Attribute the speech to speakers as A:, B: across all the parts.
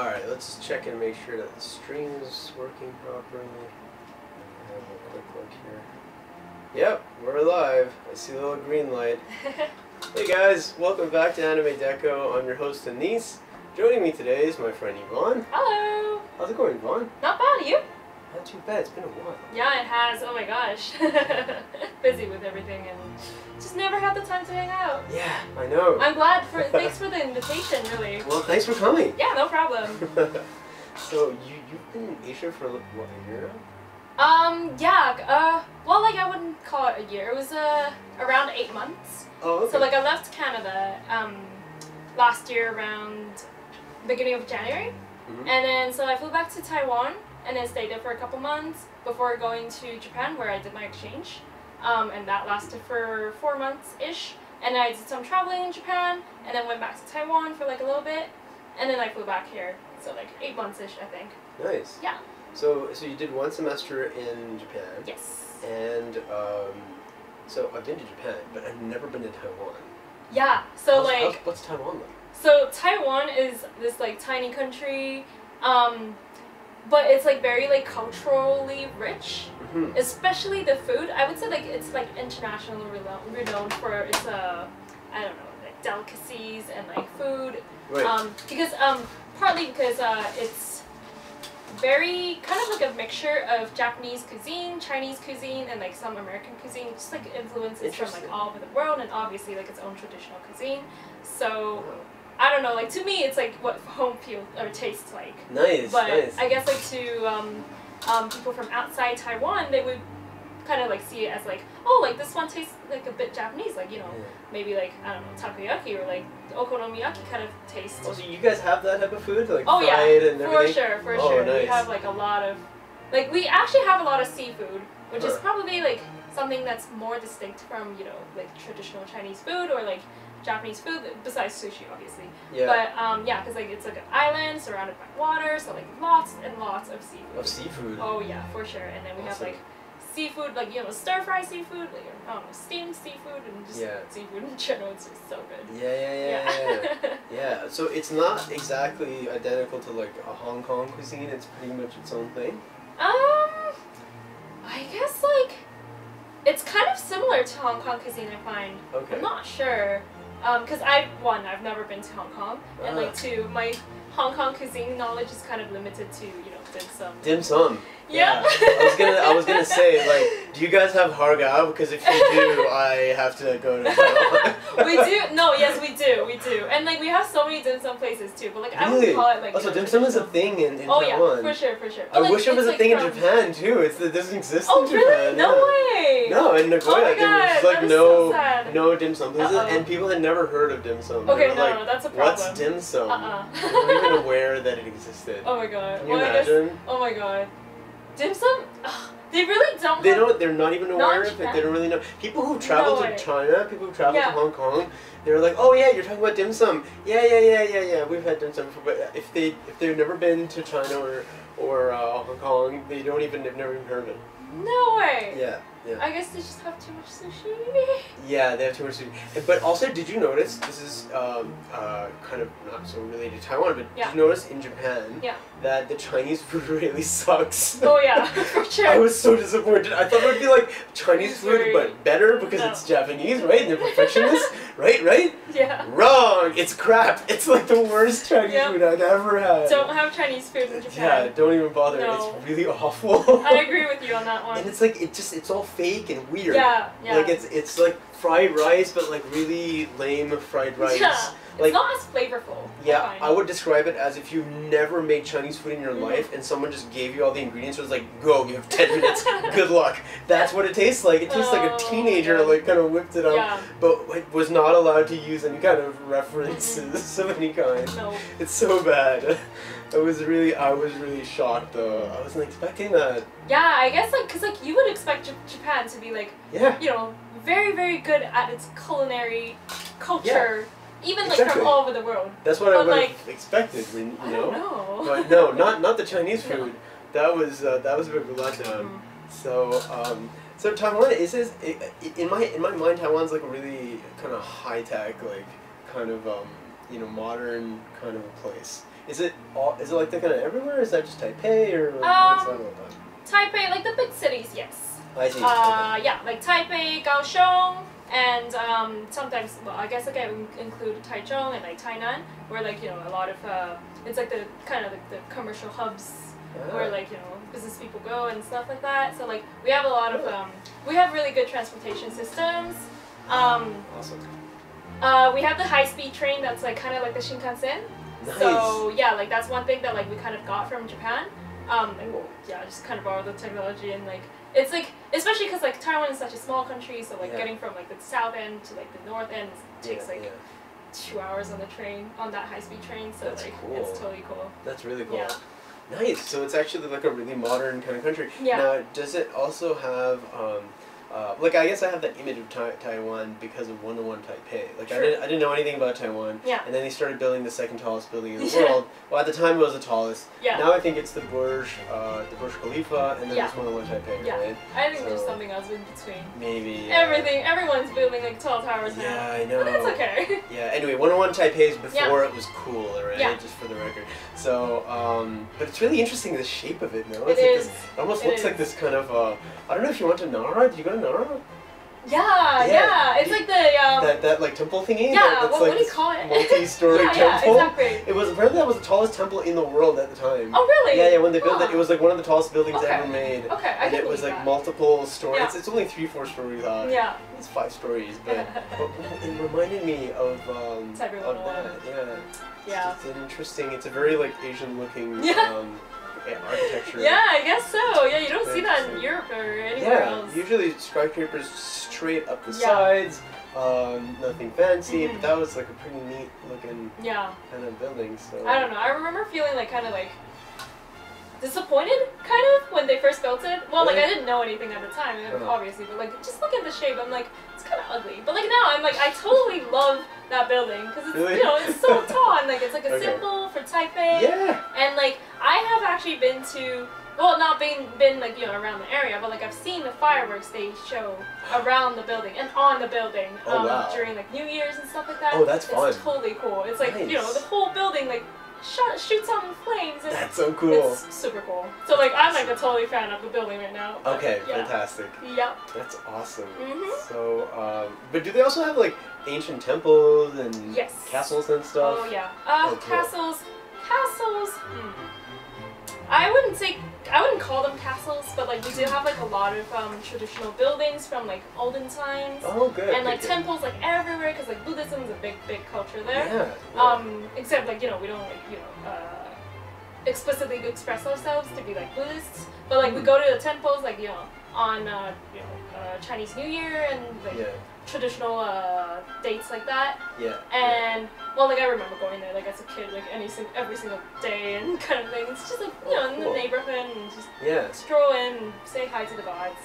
A: Alright, let's check and make sure that the stream is working properly. Have a quick look here. Yep, we're live. I see a little green light. Hey guys, welcome back to Anime Deco. I'm your host Denise. Joining me today is my friend Yvonne.
B: Hello.
A: How's it going, Yvonne?
B: Not bad, you?
A: Not too bad. It's been a while.
B: Yeah, it has. Oh my gosh. Busy with everything and just never had the time to hang out.
A: Yeah, I know.
B: I'm glad for. thanks for the invitation, really.
A: Well, thanks for coming.
B: Yeah, no problem.
A: so you you've been in Asia for what a year now?
B: Um, yeah. Uh, well, like I wouldn't call it a year. It was uh around eight months.
A: Oh, okay.
B: So like I left Canada um last year around beginning of January,
A: Mhm.
B: and then so I flew back to Taiwan and then stayed there for a couple months before going to Japan where I did my exchange, um, and that lasted for four months ish. And then I did some traveling in Japan, and then went back to Taiwan for like a little bit, and then I flew back here. So like eight months ish, I think.
A: Nice.
B: Yeah.
A: So so you did one semester in Japan.
B: Yes.
A: And um, so I've been to Japan, but I've never been to Taiwan.
B: Yeah. So
A: How's-
B: like.
A: how's- what's Taiwan like?
B: So Taiwan is this like tiny country, um, but it's like very like culturally rich.
A: hmm
B: Especially the food. I would say like it's like internationally renowned, for its uh, I don't know like delicacies and like food.
A: Right.
B: Um, because um, partly because uh, it's very kind of like a mixture of Japanese cuisine, Chinese cuisine, and like some American cuisine, just like influences from like all over the world, and obviously like its own traditional cuisine. So. I don't know, like to me, it's like what home feels or tastes like.
A: Nice.
B: But
A: nice.
B: I guess like to um, um, people from outside Taiwan, they would kind of like see it as like, oh, like this one tastes like a bit Japanese, like you know,
A: Yeah.
B: maybe like I don't know takoyaki or like okonomiyaki kind of taste.
A: Oh, so you guys have that type of food, like
B: Oh yeah,
A: and
B: for
A: everything?
B: sure, for
A: Oh,
B: sure. We have like a lot of, like we actually have a lot of seafood, which is probably like something that's more distinct from you know like traditional Chinese food or like Japanese food besides sushi, obviously.
A: Yeah.
B: But um, yeah, because like it's like an island surrounded by water, so like lots and lots of seafood.
A: of seafood.
B: Oh yeah, for sure. And then we have like seafood, like you know stir fry seafood, like I don't know steamed seafood, and just
A: Yeah.
B: seafood in general. It's just so good.
A: Yeah, yeah, yeah, yeah. yeah. Yeah, so it's not exactly identical to like a Hong Kong cuisine. It's pretty much its own thing.
B: Um, I guess like it's kind of similar to Hong Kong cuisine. I find.
A: Okay.
B: I'm not sure. Um, cause I one I've never been to Hong Kong, and
A: Ah.
B: like two my Hong Kong cuisine knowledge is kind of limited to you know dim sum.
A: Dim sum.
B: Yeah.
A: I was gonna, I was gonna say like, do you guys have hargao? Because if you do, I have to go to
B: we do no yes we do we do and like we have so many dim sum places too but like I would call it like
A: Also, dim sum is a thing in, in
B: oh
A: Taiwan.
B: yeah for sure for sure
A: I
B: But, like,
A: wish it was a
B: like,
A: thing in Japan too. It's it doesn't exist
B: oh
A: in
B: really
A: Japan.
B: no
A: yeah.
B: way
A: No, in Nagoya
B: Oh
A: there was like no
B: so
A: no dim sum places,
B: Uh-oh.
A: and people had never heard of dim sum.
B: Okay no
A: like,
B: no that's a problem
A: What's dim sum?
B: uh-uh
A: They weren't even aware that it existed.
B: oh my god
A: Can you
B: well, I guess,
A: imagine?
B: oh my god dim sum ugh, they really don't
A: They don't. They're not even aware of it. They don't really know. People who travel
B: No
A: to. China, people who travel
B: Yeah.
A: to Hong Kong, they're like, "Oh yeah, you're talking about dim sum. Yeah, yeah, yeah, yeah, yeah. We've had dim sum before." But if they if they've never been to China or or uh, Hong Kong, they don't even they've never even heard of it.
B: no way
A: Yeah, yeah,
B: I guess they just have too much sushi
A: yeah. They have too much sushi. But also, did you notice? This is um, uh, kind of not so related to Taiwan, but
B: Yeah.
A: did you notice in Japan
B: Yeah.
A: that the Chinese food really sucks?
B: oh yeah for sure
A: I was so disappointed. I thought it would be like Chinese food,
B: very-
A: but better because
B: No.
A: it's Japanese, right? And they're perfectionists, right? Right?
B: yeah
A: Wrong. It's crap. It's like the worst Chinese
B: Yep.
A: food I've ever had.
B: don't have Chinese food in Japan.
A: yeah, don't even bother.
B: No.
A: It's really awful.
B: I agree with you on that one
A: and it's like it just it's all fake and weird.
B: yeah yeah
A: Like it's it's like fried rice, but like really lame fried rice.
B: Yeah,
A: Like
B: it's not as flavorful.
A: yeah. I would describe it as if you've never made Chinese food in your
B: Mhm.
A: life and someone just gave you all the ingredients. It was like, go, you have 10 minutes, good luck. That's what it tastes like. It tastes like a
B: Oh,
A: teenager,
B: yeah.
A: like, kind of whipped it up,
B: Yeah,
A: but like, was not allowed to use any kind of references of any kind.
B: no.
A: It's so bad. I was really, I was really shocked though. I wasn't expecting that.
B: Yeah, I guess like cause like you would expect J- Japan to be like
A: Yeah.
B: you know very very good at its culinary culture, even like
A: Exactly.
B: from all over the world.
A: That's what I would
B: like,
A: expected, when, you
B: I
A: know?
B: don't know.
A: But no, not not the Chinese
B: No.
A: food. That was uh, that was a bit of a letdown.
B: Mm.
A: So, um, so Taiwan is is in my in my mind Taiwan's like a really kind of high tech, like kind of um, you know modern kind of a place. Is it all? Is it like that kind of everywhere? Is that just Taipei or
B: Um? Taipei, like the big cities, yes.
A: I see.
B: Uh, yeah, like Taipei, Kaohsiung, and um, sometimes, well, I guess like I would include Taichung and like Tainan, where like you know a lot of uh, it's like the kind of like the commercial hubs
A: okay.
B: where like you know business people go and stuff like that. So like we have a lot of um, we have really good transportation systems. Um,
A: awesome.
B: uh, we have the high speed train that's like kind of like the Shinkansen.
A: Nice.
B: So yeah, like that's one thing that like we kind of got from Japan. Um, and yeah, just kind of borrow the technology and like it's like especially because like Taiwan is such a small country, so like
A: Yeah.
B: getting from like the south end to like the north end takes
A: yeah,
B: like
A: yeah.
B: two hours on the train on that high speed train. So
A: That's
B: like
A: cool.
B: it's totally cool.
A: That's really cool.
B: Yeah.
A: Nice. So it's actually like a really modern kind of country.
B: Yeah.
A: Now, does it also have um, uh, like I guess I have that image of tai- Taiwan because of 101 Taipei. Like I didn't I didn't know anything about Taiwan.
B: Yeah.
A: And then they started building the second tallest building in the
B: Yeah.
A: world. Well, at the time it was the tallest.
B: Yeah.
A: Now I think it's the Burj, uh, the Burj Khalifa, and then
B: Yeah.
A: it's 101 Taipei,
B: Yeah.
A: right?
B: I think there's something else in between.
A: Maybe. yeah.
B: Everything, everyone's building like tall towers now.
A: Yeah, I know.
B: But it's okay.
A: Yeah, anyway, 101 Taipei is before it was cool, right?
B: Yeah.
A: Just for the record. So, um, but it's really interesting the shape of it, no?
B: It
A: It's like
B: is.
A: This, it almost
B: It
A: looks like this kind of, uh, I don't know if you went to Nara. Did you go to Nara?
B: Yeah,
A: Yeah.
B: yeah. It's like the um.
A: that, that like temple thingy?
B: yeah.
A: That, that's
B: what,
A: like
B: what do you call it?
A: multi-story
B: yeah, yeah,
A: temple.
B: exactly.
A: It was apparently that was the tallest temple in the world at the time.
B: Oh really?
A: Yeah, yeah. When they built it,
B: Huh.
A: it was like one of the tallest buildings
B: Okay.
A: ever made.
B: Okay, I
A: and it was like
B: that.
A: multiple stories.
B: Yeah.
A: It's, it's only three, four stories high.
B: Yeah.
A: It's five stories, but, but it reminded me of um, of
B: 101.
A: that. Yeah.
B: Yeah.
A: It's, interesting. It's a very like Asian looking
B: Yeah.
A: um, architecture.
B: Yeah, I guess so. Yeah, you don't see that in Europe or anywhere
A: Yeah.
B: else.
A: Usually skyscrapers straight up the
B: Yeah.
A: sides. Um, nothing fancy,
B: Mhm.
A: but that was like a pretty neat looking
B: Yeah.
A: kind of building. So
B: I don't know. I remember feeling like kind of like disappointed, kind of, when they first built it. Well, like I didn't know anything at the time,
A: Uh-huh.
B: obviously, but like just look at the shape. I'm like, it's kind of ugly. But like now, I'm like, I totally love that building because it's
A: Really?
B: you know it's so tall and like it's like a
A: Okay.
B: symbol for Taipei.
A: Yeah.
B: And like I have actually been to well not been been like you know around the area, but like I've seen the fireworks they show around the building and on the building
A: Oh,
B: um,
A: wow.
B: during like New Year's and stuff like that.
A: Oh, that's
B: it's
A: fun.
B: totally cool. It's like you know the whole building like shot, shoots out in flames. And
A: That's so cool.
B: It's super cool. So like I'm like a totally fan of the building right now.
A: Okay,
B: Yeah.
A: fantastic.
B: Yep.
A: That's awesome.
B: Mhm.
A: So, um, but do they also have like ancient temples and
B: Yes.
A: castles and stuff?
B: Oh yeah. Uh,
A: Oh, cool.
B: castles. Castles. Hmm. I wouldn't say I wouldn't call them castles, but like we do have like a lot of um, traditional buildings from like olden times,
A: Oh, good.
B: and like
A: good,
B: temples like everywhere because like Buddhism is a big big culture there.
A: Yeah. yeah.
B: Um, except like you know we don't like you know uh, explicitly express ourselves to be like Buddhists, but like we
A: Mm.
B: go to the temples like you know on uh, you know uh, Chinese New Year and like
A: yeah.
B: traditional uh, dates like that.
A: Yeah.
B: And well, like I remember going there like as a kid, like any every single day and kind of thing. It's just like you know in the
A: Cool.
B: neighborhood and just
A: yeah.
B: stroll in, and say hi to the gods.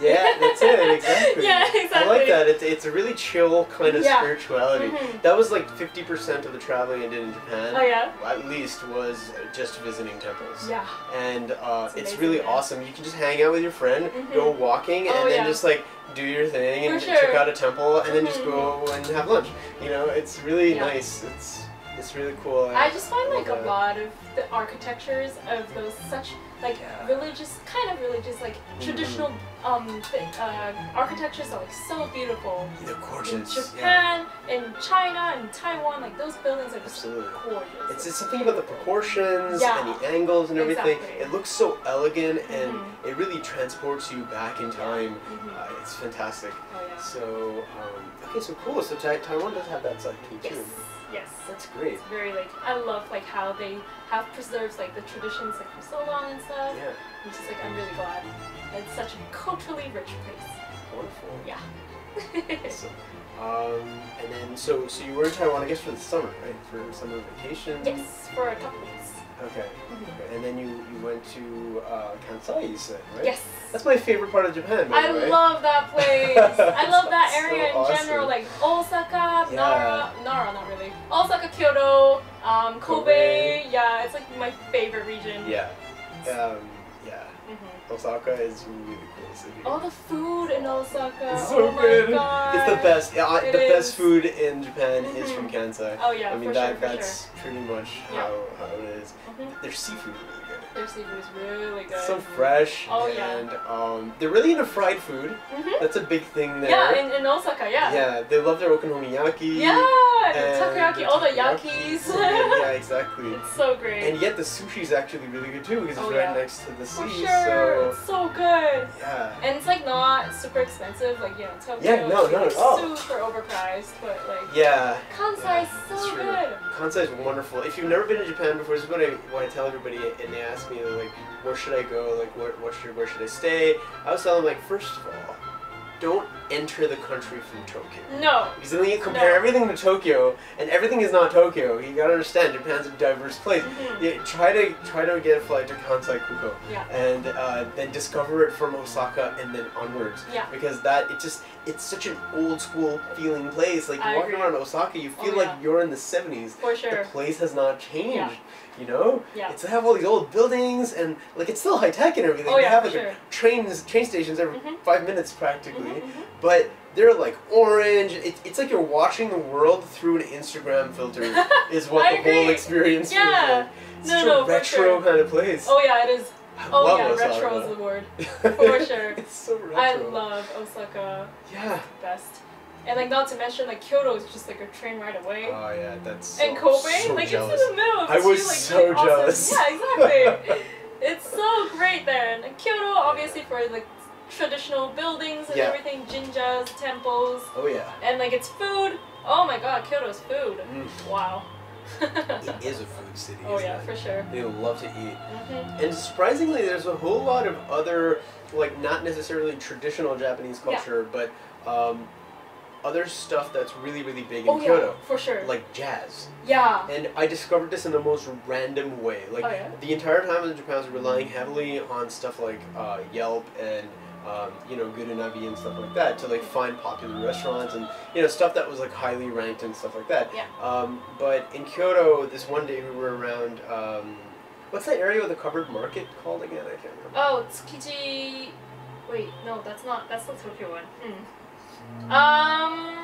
A: Yeah, that's it, exactly.
B: Yeah, exactly.
A: I like that. It's, it's a really chill kind of
B: Yeah.
A: spirituality.
B: Mhm.
A: That was like 50% of the traveling I did in Japan.
B: Oh yeah,
A: At least was just visiting temples.
B: yeah,
A: And uh,
B: It's
A: really
B: man.
A: awesome. You can just hang out with your friend,
B: Mhm.
A: go walking, and
B: Oh,
A: then
B: yeah.
A: just like do your thing and
B: For
A: check out a temple, and then just go and have lunch. You know, it's really
B: Yeah.
A: nice. It's it's really cool.
B: I just find like a lot of the architectures of those such like
A: Yeah.
B: religious, kind of religious, like traditional um th- uh, architectures are like so beautiful.
A: They're
B: In
A: gorgeous. Yeah.
B: Japan, in China, in Taiwan, like those buildings are just
A: Absolutely.
B: gorgeous.
A: It's, it's something about the proportions
B: Yeah.
A: and the angles and everything.
B: Exactly.
A: It looks so elegant and
B: Mhm.
A: it really transports you back in time.
B: Mhm.
A: Uh, it's fantastic.
B: Oh yeah.
A: So, um, okay, so cool. So Taiwan does have that side too.
B: Yes. Yes.
A: That's great.
B: It's very like I love like how they have preserved like the traditions like for so long and stuff.
A: Yeah,
B: I'm just like I'm really glad. It's such a culturally rich place.
A: wonderful.
B: Yeah.
A: Awesome. Um, and then, so so you were in Taiwan, I guess, for the summer, right? For summer vacation.
B: yes, for a couple.
A: Okay.
B: Mhm.
A: okay. And then you you went to uh, Kansai, you said, right?
B: Yes.
A: That's my favorite part of Japan.
B: I
A: way.
B: love that place. I love that
A: So
B: area in
A: awesome.
B: general, like Osaka,
A: Yeah.
B: Nara, Nara, not really. Osaka, Kyoto, um, Kobe.
A: Kobe.
B: Yeah, it's like my favorite region.
A: Yeah. Um, yeah,
B: hmm
A: Osaka is really
B: All the food in Osaka.
A: It's so
B: oh
A: good. It's the best. Yeah, I, the
B: is.
A: best food in Japan is
B: Mhm.
A: from Kansai.
B: Oh yeah,
A: I mean that
B: sure,
A: that's pretty much
B: Yeah.
A: how, how it is.
B: sure. hmm
A: Their seafood is really good.
B: Their seafood is really good.
A: So fresh.
B: Oh, yeah.
A: and um, they're really into fried food.
B: hmm
A: That's a big thing there.
B: Yeah, in, in Osaka, yeah.
A: Yeah, they love their okonomiyaki.
B: Yeah,
A: and
B: takoyaki, all the yakis.
A: yeah, exactly.
B: it's so great.
A: And yet the sushi is actually really good too because it's
B: Oh,
A: right
B: yeah.
A: next to the
B: For
A: sea.
B: sure,
A: So
B: it's so good.
A: yeah.
B: And it's like not super expensive, like you know, Tokyo.
A: Yeah, no, no,
B: like, super overpriced, but like
A: Yeah.
B: Kansai is
A: That's
B: so
A: true.
B: good.
A: Kansai is wonderful. If you've never been to Japan before, this is what I want to tell everybody, and they ask me like, where should I go? Like, what, what should, where should I stay? I was telling them like, first of all, don't enter the country from Tokyo.
B: No.
A: Because then you compare
B: No.
A: everything to Tokyo, and everything is not Tokyo. You gotta understand, Japan's a diverse place.
B: Mhm.
A: Yeah, try to try to get a flight to Kansai Kuko,
B: Yeah.
A: and uh, then discover it from Osaka and then onwards.
B: Yeah.
A: Because that it just it's such an old school feeling place. Like
B: I
A: walking
B: agree.
A: around Osaka, you feel
B: Oh,
A: like
B: yeah.
A: you're in the '70s.
B: For sure.
A: The place has not changed.
B: Yeah.
A: You know,
B: Yeah.
A: it's have all these old buildings and like it's still high tech and everything.
B: Oh, yeah,
A: they
B: have
A: like
B: sure.
A: trains, train stations every
B: Mhm.
A: five minutes practically
B: Mhm, mhm.
A: but they're like orange. It, it's like you're watching the world through an Instagram filter. is what the whole
B: agree.
A: experience
B: Yeah.
A: feels like. It's
B: No,
A: such
B: no,
A: a retro
B: sure.
A: kind of place.
B: Oh yeah, it is.
A: I
B: Oh yeah,
A: Osaka.
B: retro is the word. For sure.
A: it's so retro.
B: I love Osaka.
A: Yeah.
B: the Best. And like not to mention like Kyoto is just like a train ride away.
A: Oh yeah, that's.
B: and
A: so-
B: Kobe,
A: so
B: like
A: jealous.
B: it's in the middle of
A: I
B: two,
A: was
B: like,
A: so
B: really awesome-
A: jealous.
B: Yeah, exactly. it's so great there. And like, Kyoto, obviously for like traditional buildings and
A: Yeah.
B: everything, jinjas, temples,
A: Oh yeah.
B: and like it's food. Oh my god, Kyoto's food.
A: Mm.
B: Wow.
A: It is a food city.
B: oh
A: isn't
B: yeah,
A: it?
B: for sure.
A: They love to eat.
B: hmm
A: And surprisingly, there's a whole lot of other, like not necessarily traditional Japanese
B: Yeah.
A: culture, but um, other stuff that's really, really big in
B: Oh yeah,
A: Kyoto,
B: for sure.
A: like jazz.
B: yeah.
A: And I discovered this in the most random way. Like
B: Oh, yeah?
A: the entire time in Japan, I was relying heavily on stuff like uh, Yelp and um, you know Gurunavi and stuff like that to like find popular restaurants and you know stuff that was like highly ranked and stuff like that.
B: Yeah.
A: Um, but in Kyoto, this one day we were around. Um, what's that area with the covered market called again? I can't remember.
B: Oh, Tsukiji. Wait, no, that's not. That's the Tokyo one. Mm. Um,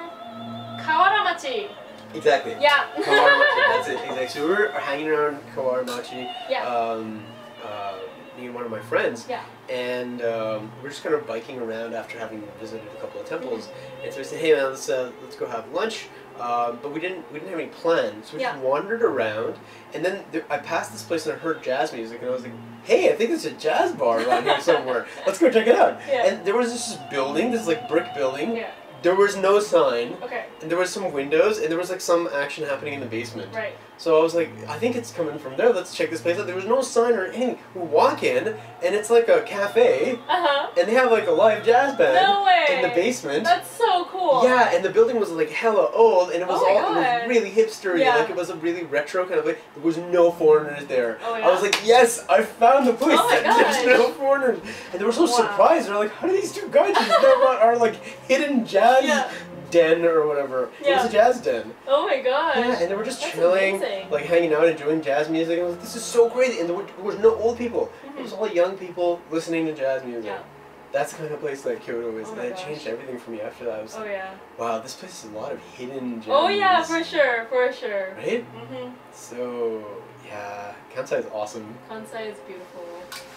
B: Kawaramachi.
A: Exactly.
B: Yeah.
A: Kawaramachi. That's it. Exactly. So we were hanging around Kawaramachi.
B: Yeah.
A: Um, uh, me and one of my friends.
B: Yeah.
A: And um, we're just kind of biking around after having visited a couple of temples.
B: Mm-hmm.
A: And so we said, "Hey man, let's uh, let's go have lunch." Um, but we didn't we didn't have any plans. We
B: Yeah.
A: just wandered around, and then there, I passed this place and I heard jazz music, and I was like, "Hey, I think there's a jazz bar around here somewhere. Let's go check it out."
B: Yeah.
A: And there was this building, this like brick building.
B: Yeah.
A: There was no sign,
B: Okay.
A: and there was some windows, and there was like some action happening in the basement.
B: Right.
A: So I was like, I think it's coming from there. Let's check this place out. There was no sign or anything. We walk in, and it's like a cafe,
B: Uh huh.
A: and they have like a live jazz band
B: No
A: in the basement.
B: That's so cool.
A: Yeah, and the building was like hella old, and it was
B: Oh
A: all it was really hipstery.
B: Yeah.
A: Like it was a really retro kind of like. There was no foreigners there.
B: Oh,
A: I was like, yes, I found the place.
B: Oh my
A: There's no foreigners, and they were so
B: Wow.
A: surprised. They're like, how do these two guys just know about our like hidden jazz
B: Yeah.
A: Den or whatever?
B: Yeah.
A: It was a jazz den.
B: Oh my gosh.
A: Yeah, and they were just
B: That's
A: chilling,
B: amazing.
A: like hanging out, enjoying jazz music. And I was like, this is so crazy. And there, were, there was no old people. It was
B: Mhm.
A: all young people listening to jazz music.
B: Yeah.
A: That's the kind of place that Kyoto is.
B: Oh
A: and it changed everything for me after that. I was
B: Oh
A: like,
B: yeah.
A: wow, this place is a lot of hidden gems.
B: Oh yeah, for sure, for sure.
A: Right?
B: Mm-hmm.
A: So, yeah, Kansai is awesome.
B: Kansai is beautiful.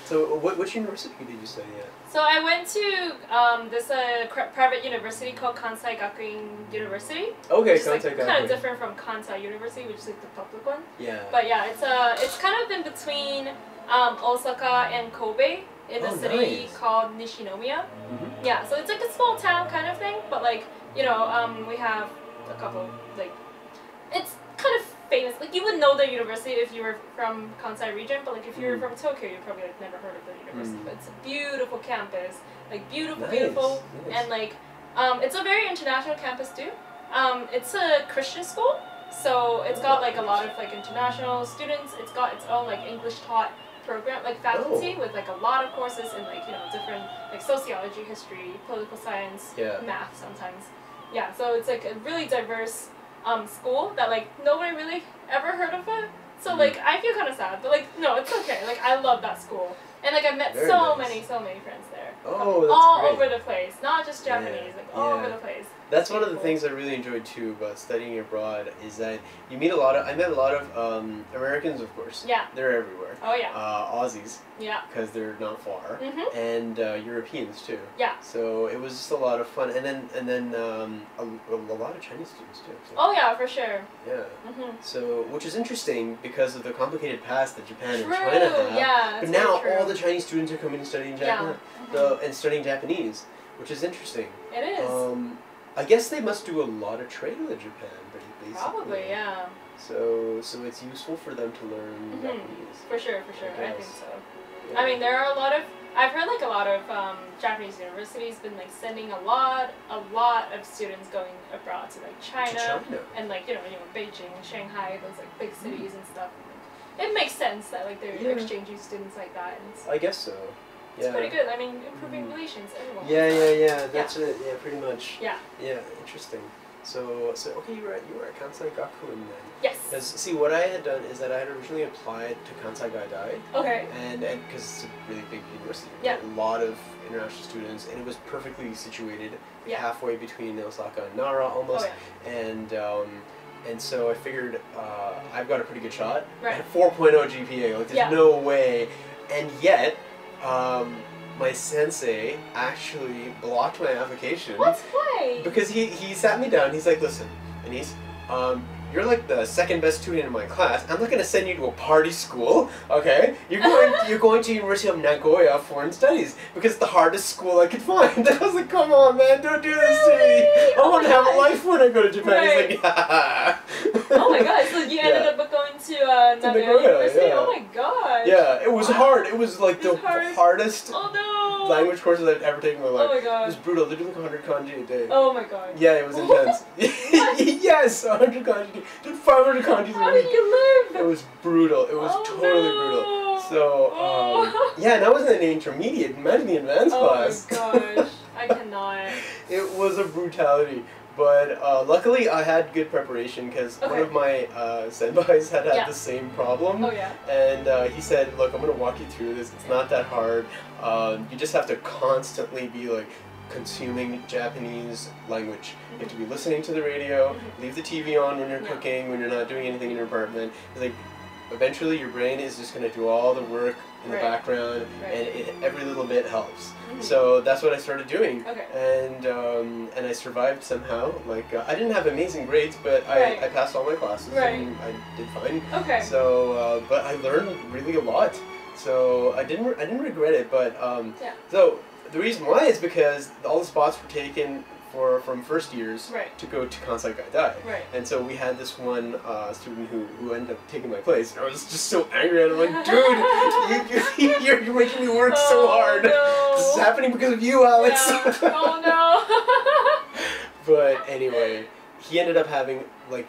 A: So, what, which university did you study at?
B: So I went to um, this uh, private university called Kansai Gakuin University.
A: Okay,
B: is like,
A: Kansai
B: kind of different from Kansai University, which is like the public one.
A: Yeah.
B: But yeah, it's uh, it's kind of in between um, Osaka and Kobe in a
A: Oh,
B: city
A: nice.
B: called Nishinomiya.
A: Mhm.
B: Yeah, so it's like a small town kind of thing, but like you know, um, we have a couple like it's kind of famous. Like you would know the university if you were from Kansai region, but like if you were
A: Mm.
B: from Tokyo, you probably like never heard of the university.
A: Mm.
B: But it's a beautiful campus, like beautiful,
A: Nice,
B: beautiful,
A: nice.
B: and like um, it's a very international campus too. Um, it's a Christian school, so it's got like a lot of like international students. It's got its own like English taught program, like faculty
A: Oh.
B: with like a lot of courses in like you know different like sociology, history, political science,
A: Yeah.
B: math sometimes. Yeah, so it's like a really diverse um, school that like nobody really ever heard of it. So
A: Mhm.
B: like I feel kind of sad, but like no, it's okay. Like I love that school. And like I've met
A: Very
B: so
A: nice.
B: many, so many friends there.
A: Oh,
B: all
A: great.
B: over the place, not just
A: Yeah,
B: Japanese, like all
A: yeah.
B: over the place.
A: That's one of the things I really enjoyed too about studying abroad is that you meet a lot of. I met a lot of um, Americans, of course.
B: Yeah.
A: They're everywhere.
B: Oh yeah.
A: Uh, Aussies,
B: Yeah.
A: because they're not far,
B: Mhm.
A: and uh, Europeans too.
B: Yeah.
A: So it was just a lot of fun, and then and then um, a, a lot of Chinese students too. So,
B: Oh yeah, for sure.
A: Yeah.
B: Mhm.
A: So which is interesting because of the complicated past that Japan
B: True.
A: and China have.
B: Yeah.
A: But now all the Chinese students are coming and studying
B: Yeah.
A: Japan,
B: Mhm.
A: the, and studying Japanese, which is interesting.
B: It is.
A: Um, I guess they must do a lot of trade with Japan, but basically.
B: Probably, yeah.
A: So, so it's useful for them to learn
B: Mhm.
A: Japanese.
B: For sure, for sure. I, think so.
A: Yeah.
B: I mean, there are a lot of. I've heard like a lot of um, Japanese universities been like sending a lot, a lot of students going abroad to like
A: To
B: China,
A: China.
B: and like you know, you know, Beijing, Shanghai, those like big cities and stuff. It makes sense that like they're
A: Mm. Yeah.
B: exchanging students like that, and
A: I guess so.
B: It's
A: Yeah.
B: pretty good. I mean, improving relations, everyone.
A: Yeah, yeah, yeah. That's it. Yeah, pretty much.
B: Yeah.
A: Yeah, interesting. So, so okay, you were at you were at Kansai Gakuin then.
B: Yes.
A: Because see, what I had done is that I had originally applied to Kansai Gaidai,
B: Okay.
A: and and because it's a really big university,
B: Yeah.
A: a lot of international students, and it was perfectly situated,
B: Yeah.
A: halfway between Osaka and Nara almost, Oh
B: yeah.
A: and um, and so I figured uh, I've got a pretty good shot. I
B: Right.
A: had 4.0 GPA, like there's
B: Yeah.
A: no way, and yet. Um, my sensei actually blocked my application
B: What? Why?
A: because he, he sat me down. He's like, listen, and he's, um, you're like the second best student in my class. I'm not gonna send you to a party school, okay? You're going you're going to University of Nagoya Foreign Studies because it's the hardest school I could find. I was like, come on, man, don't do this to me. I
B: Oh
A: want to have a life when I go to Japan. He's like, yeah.
B: oh my god! So you ended
A: Yeah.
B: up going to uh,
A: To
B: Nagoya
A: yeah.
B: Oh my god!
A: Yeah, it was
B: Wow.
A: hard. It was like the
B: hard.
A: hardest
B: Oh no!
A: language courses I've ever taken in my
B: Oh
A: life.
B: my
A: It was brutal. They do like 100 kanji a day.
B: Oh my god!
A: Yeah, it was intense. yes, 100 kanji. Did 500 kanji
B: How
A: a
B: did you live?
A: It was brutal. It was
B: Oh,
A: totally
B: no.
A: brutal. So, um,
B: Oh.
A: yeah, and I was in the intermediate, imagine the advanced
B: Oh
A: class.
B: Oh my gosh! I cannot.
A: it was a brutality. But uh, luckily, I had good preparation because one of my uh, senpais had had
B: Yeah.
A: the same problem.
B: Oh yeah.
A: And uh, he said, "Look, I'm gonna walk you through this. It's not that hard. Um, you just have to constantly be like consuming Japanese language. You have to be listening to the radio. Leave the TV on when you're
B: Yeah.
A: cooking. When you're not doing anything in your apartment. It's like eventually your brain is just gonna do all the work in the background,
B: Right.
A: and it, every little bit helps.
B: Mhm.
A: So that's what I started doing.
B: Okay.
A: And um, and I survived somehow. Like uh, I didn't have amazing grades, but I,
B: Right.
A: I passed all my classes
B: Right.
A: and I did fine.
B: Okay.
A: So, uh, but I learned really a lot. So I didn't, I didn't regret it. But um,
B: Yeah.
A: so the reason why is because all the spots were taken for from first years
B: Right.
A: to go to Kansai Gaidai.
B: Right.
A: And so we had this one uh, student who, who ended up taking my place. And I was just so angry at him. Like, dude, you, you, you're, you're making me work so
B: Oh,
A: hard.
B: No.
A: This is happening because of you, Alex.
B: Yeah. Oh no.
A: But anyway, he ended up having like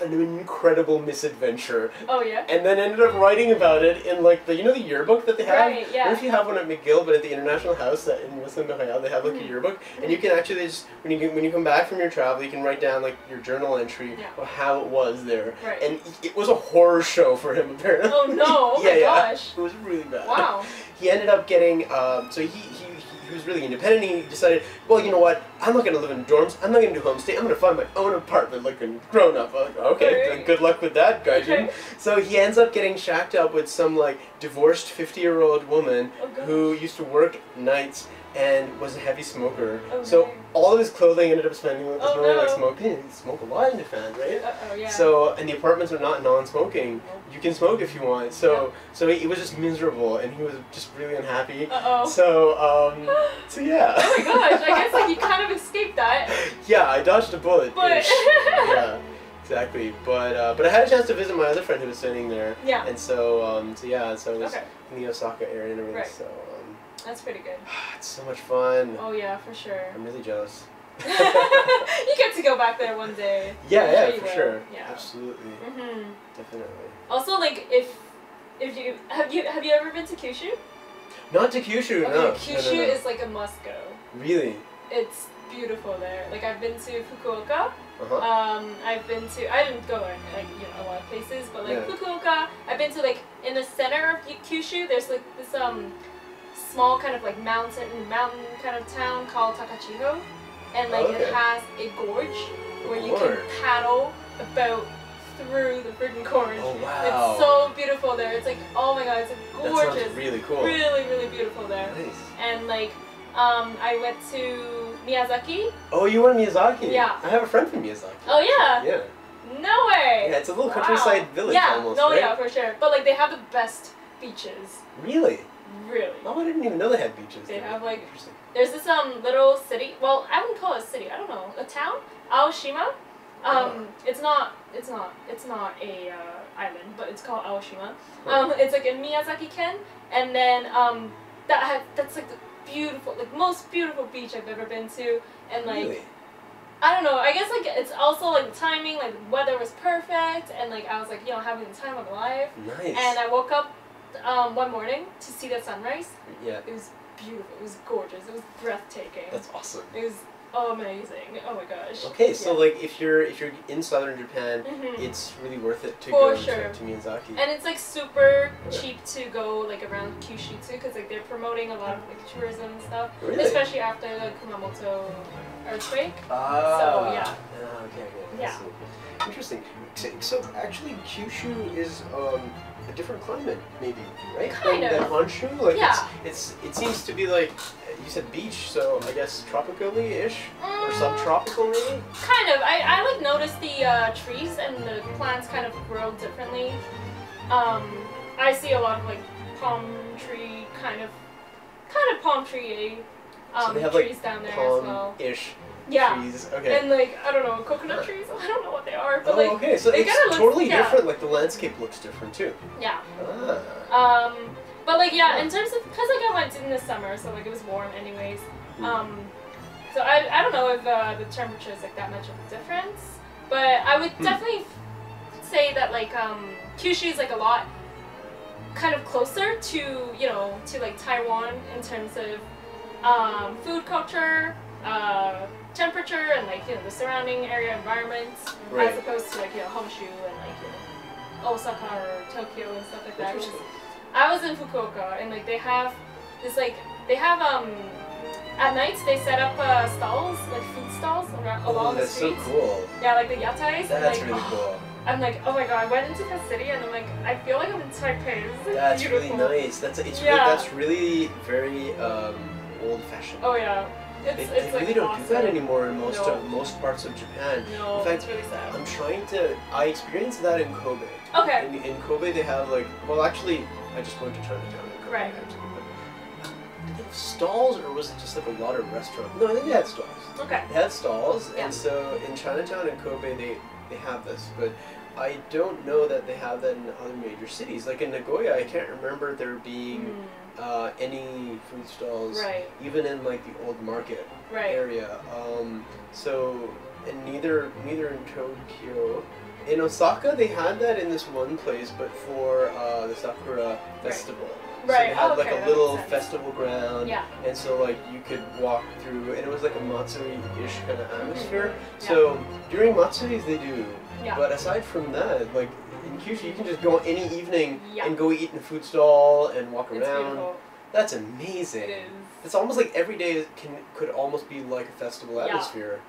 A: an incredible misadventure,
B: oh yeah.
A: and then ended up writing about it in like the you know the yearbook that they have.
B: Right.
A: I don't know if you have one at McGill, but at the International House that in Muslim Bahia, they have like
B: Mhm.
A: a yearbook, and you can actually just when you when you come back from your travel, you can write down like your journal entry
B: Yeah.
A: of how it was there,
B: Right.
A: and it was a horror show for him apparently.
B: Oh no! Oh
A: yeah,
B: my
A: yeah.
B: gosh!
A: It was really bad.
B: Wow.
A: He ended up getting um, so he, he he was really independent. He decided, well, you know what? I'm not gonna live in dorms. I'm not gonna do homestay. I'm gonna find my own apartment like a grown up. Like, okay,
B: Right.
A: good luck with that, Gaijin. So he ends up getting shacked up with some like divorced 50 year old woman
B: Oh
A: who used to work nights and was a heavy smoker.
B: Oh,
A: so all of his clothing ended up spending
B: Oh,
A: smelling like
B: no.
A: smoking. He smoke a lot in Japan, right?
B: Uh oh yeah.
A: So and the apartments are not non-smoking. You can smoke if you want. So so he, was just miserable and he was just really unhappy.
B: Uh oh.
A: So um so yeah.
B: Oh my gosh! I guess like you kind of escaped that.
A: yeah, I dodged a bullet.
B: But
A: yeah, exactly. But uh, but I had a chance to visit my other friend who was sitting there,
B: yeah.
A: and so um so yeah, so it was
B: Okay.
A: in the Osaka area and everything.
B: Right.
A: So
B: That's pretty good.
A: it's so much fun.
B: Oh yeah, for sure.
A: I'm really jealous.
B: you get to go back there one day.
A: Yeah,
B: I'm
A: yeah,
B: sure
A: for
B: will.
A: sure.
B: Yeah.
A: Absolutely,
B: hmm
A: definitely.
B: Also, like if if you have you have you ever been to Kyushu?
A: Not to Kyushu,
B: Okay,
A: no. no,
B: Kyushu
A: no, no.
B: is like a must go.
A: really.
B: It's beautiful there. Like I've been to Fukuoka
A: Uh-huh.
B: Um, I've been to. I didn't go in like you know a lot of places, but like
A: Yeah.
B: Fukuoka. I've been to like in the center of Kyushu. There's like this um small kind of like mountain mountain kind of town called Takachiho, and like
A: Okay.
B: it has a gorge where you can paddle about through the freaking gorge.
A: Oh wow.
B: It's so beautiful there. It's like oh my god, it's like
A: that
B: gorgeous.
A: sounds really cool.
B: Really, really beautiful there.
A: Nice.
B: And like, um, I went to Miyazaki.
A: Oh, you went to Miyazaki?
B: Yeah.
A: I have a friend from Miyazaki.
B: Oh yeah.
A: Yeah.
B: No way.
A: Yeah, it's a little
B: Wow.
A: countryside village
B: yeah.
A: almost,
B: no,
A: right?
B: yeah, for sure. But like, they have the best beaches.
A: Really?
B: Really.
A: Oh, I didn't even know they had beaches.
B: They
A: there.
B: have like,
A: Interesting.
B: there's this um little city. Well, I wouldn't call it a city. I don't know, a town. Aoshima. Um, it's not. It's not. It's not a uh, island, but it's called Aoshima. Um, it's like in Miyazaki Ken, and then um, that ha- that's like the beautiful, like most beautiful beach I've ever been to, and like.
A: really?
B: I don't know. I guess like it's also like timing, like the weather was perfect, and like I was like you know having the time of my life.
A: Nice.
B: And I woke up um, one morning to see the sunrise.
A: yeah,
B: It was beautiful. It was gorgeous. It was breathtaking.
A: that's awesome.
B: It was amazing. Oh my gosh.
A: Okay, so
B: Yeah.
A: like if you're if you're in southern Japan,
B: Mhm.
A: it's really worth it to
B: For
A: go
B: sure.
A: to, to Miyazaki.
B: And it's like super
A: Yeah.
B: cheap to go like around Kyushu too, because like they're promoting a lot of like tourism and stuff,
A: Really?
B: especially after the Kumamoto earthquake.
A: Ah.
B: So, yeah.
A: Ah, okay, okay.
B: Yeah.
A: Interesting. So, so actually, Kyushu is um, a different climate, maybe, right?
B: Kind
A: than,
B: of.
A: Than Honshu. Like
B: Yeah.
A: it's, it's it seems to be like you said beach, so I guess tropically ish or
B: Mm,
A: subtropical maybe.
B: Kind of. I, I like noticed the uh, trees and the plants kind of grow differently. Um, I see a lot of like palm tree kind of, kind of palm tree um,
A: so they have like
B: trees down there as well. Yeah.
A: trees. Okay.
B: And like I don't know coconut trees. I don't know what they are, but
A: oh,
B: like
A: okay. So
B: it
A: it's
B: kinda looks-
A: totally
B: yeah.
A: different. Like the landscape looks different too.
B: yeah.
A: Ah.
B: Um, but like yeah, in terms of because like I went in the summer, so like it was warm anyways.
A: Hmm.
B: Um, so I, I don't know if uh, the temperature is like that much of a difference, but I would
A: Hmm.
B: definitely say that like um, Kyushu is like a lot kind of closer to you know to like Taiwan in terms of um, food culture, uh, temperature, and like you know the surrounding area environment,
A: Right.
B: as opposed to like you know Honshu and like you know Osaka or Tokyo and stuff like that. 'cause
A: Interesting.
B: I was in Fukuoka and like they have this like they have um at nights they set up uh, stalls like food stalls around,
A: Oh,
B: along the
A: that's so cool.
B: Yeah, like the yatais. and,
A: That's
B: like,
A: really cool.
B: I'm like, oh my god, I went into the city and I'm like, I feel like I'm in Taipei. This is
A: That's
B: beautiful.
A: really nice. That's it's
B: Yeah.
A: really, that's really very um, old fashioned.
B: Oh yeah, it's
A: They,
B: it's
A: they
B: like
A: really don't
B: awesome.
A: do that anymore in most
B: No.
A: of most parts of Japan.
B: No,
A: In fact,
B: it's really sad.
A: I'm trying to. I experienced that in Kobe.
B: Okay.
A: In, in Kobe, they have like. Well, actually, I just went to Chinatown in Kobe.
B: Right.
A: Actually, did they have stalls, or was it just like a lot of restaurants? No, I think they had stalls.
B: Okay.
A: They had stalls,
B: Yeah.
A: and so in Chinatown and Kobe, they they have this, but. I don't know that they have that in other major cities. Like in Nagoya, I can't remember there being
B: Mm,
A: uh, any food stalls,
B: right.
A: even in like the old market
B: Right.
A: area. Um, so, and neither neither in Tokyo. In Osaka, they had that in this one place, but for uh, the Sakura festival. So
B: Right.
A: they had
B: Oh,
A: like a little festival ground,
B: Yeah.
A: and so like you could walk through, and it was like a matsuri-ish kind of atmosphere.
B: Yeah.
A: So during matsuris they do,
B: Yeah.
A: but aside from that, like in Kyushu, you can just go any evening
B: Yeah.
A: and go eat in a food stall and walk
B: It's
A: around.
B: beautiful.
A: That's amazing.
B: It is.
A: It's almost like every day can could almost be like a festival atmosphere.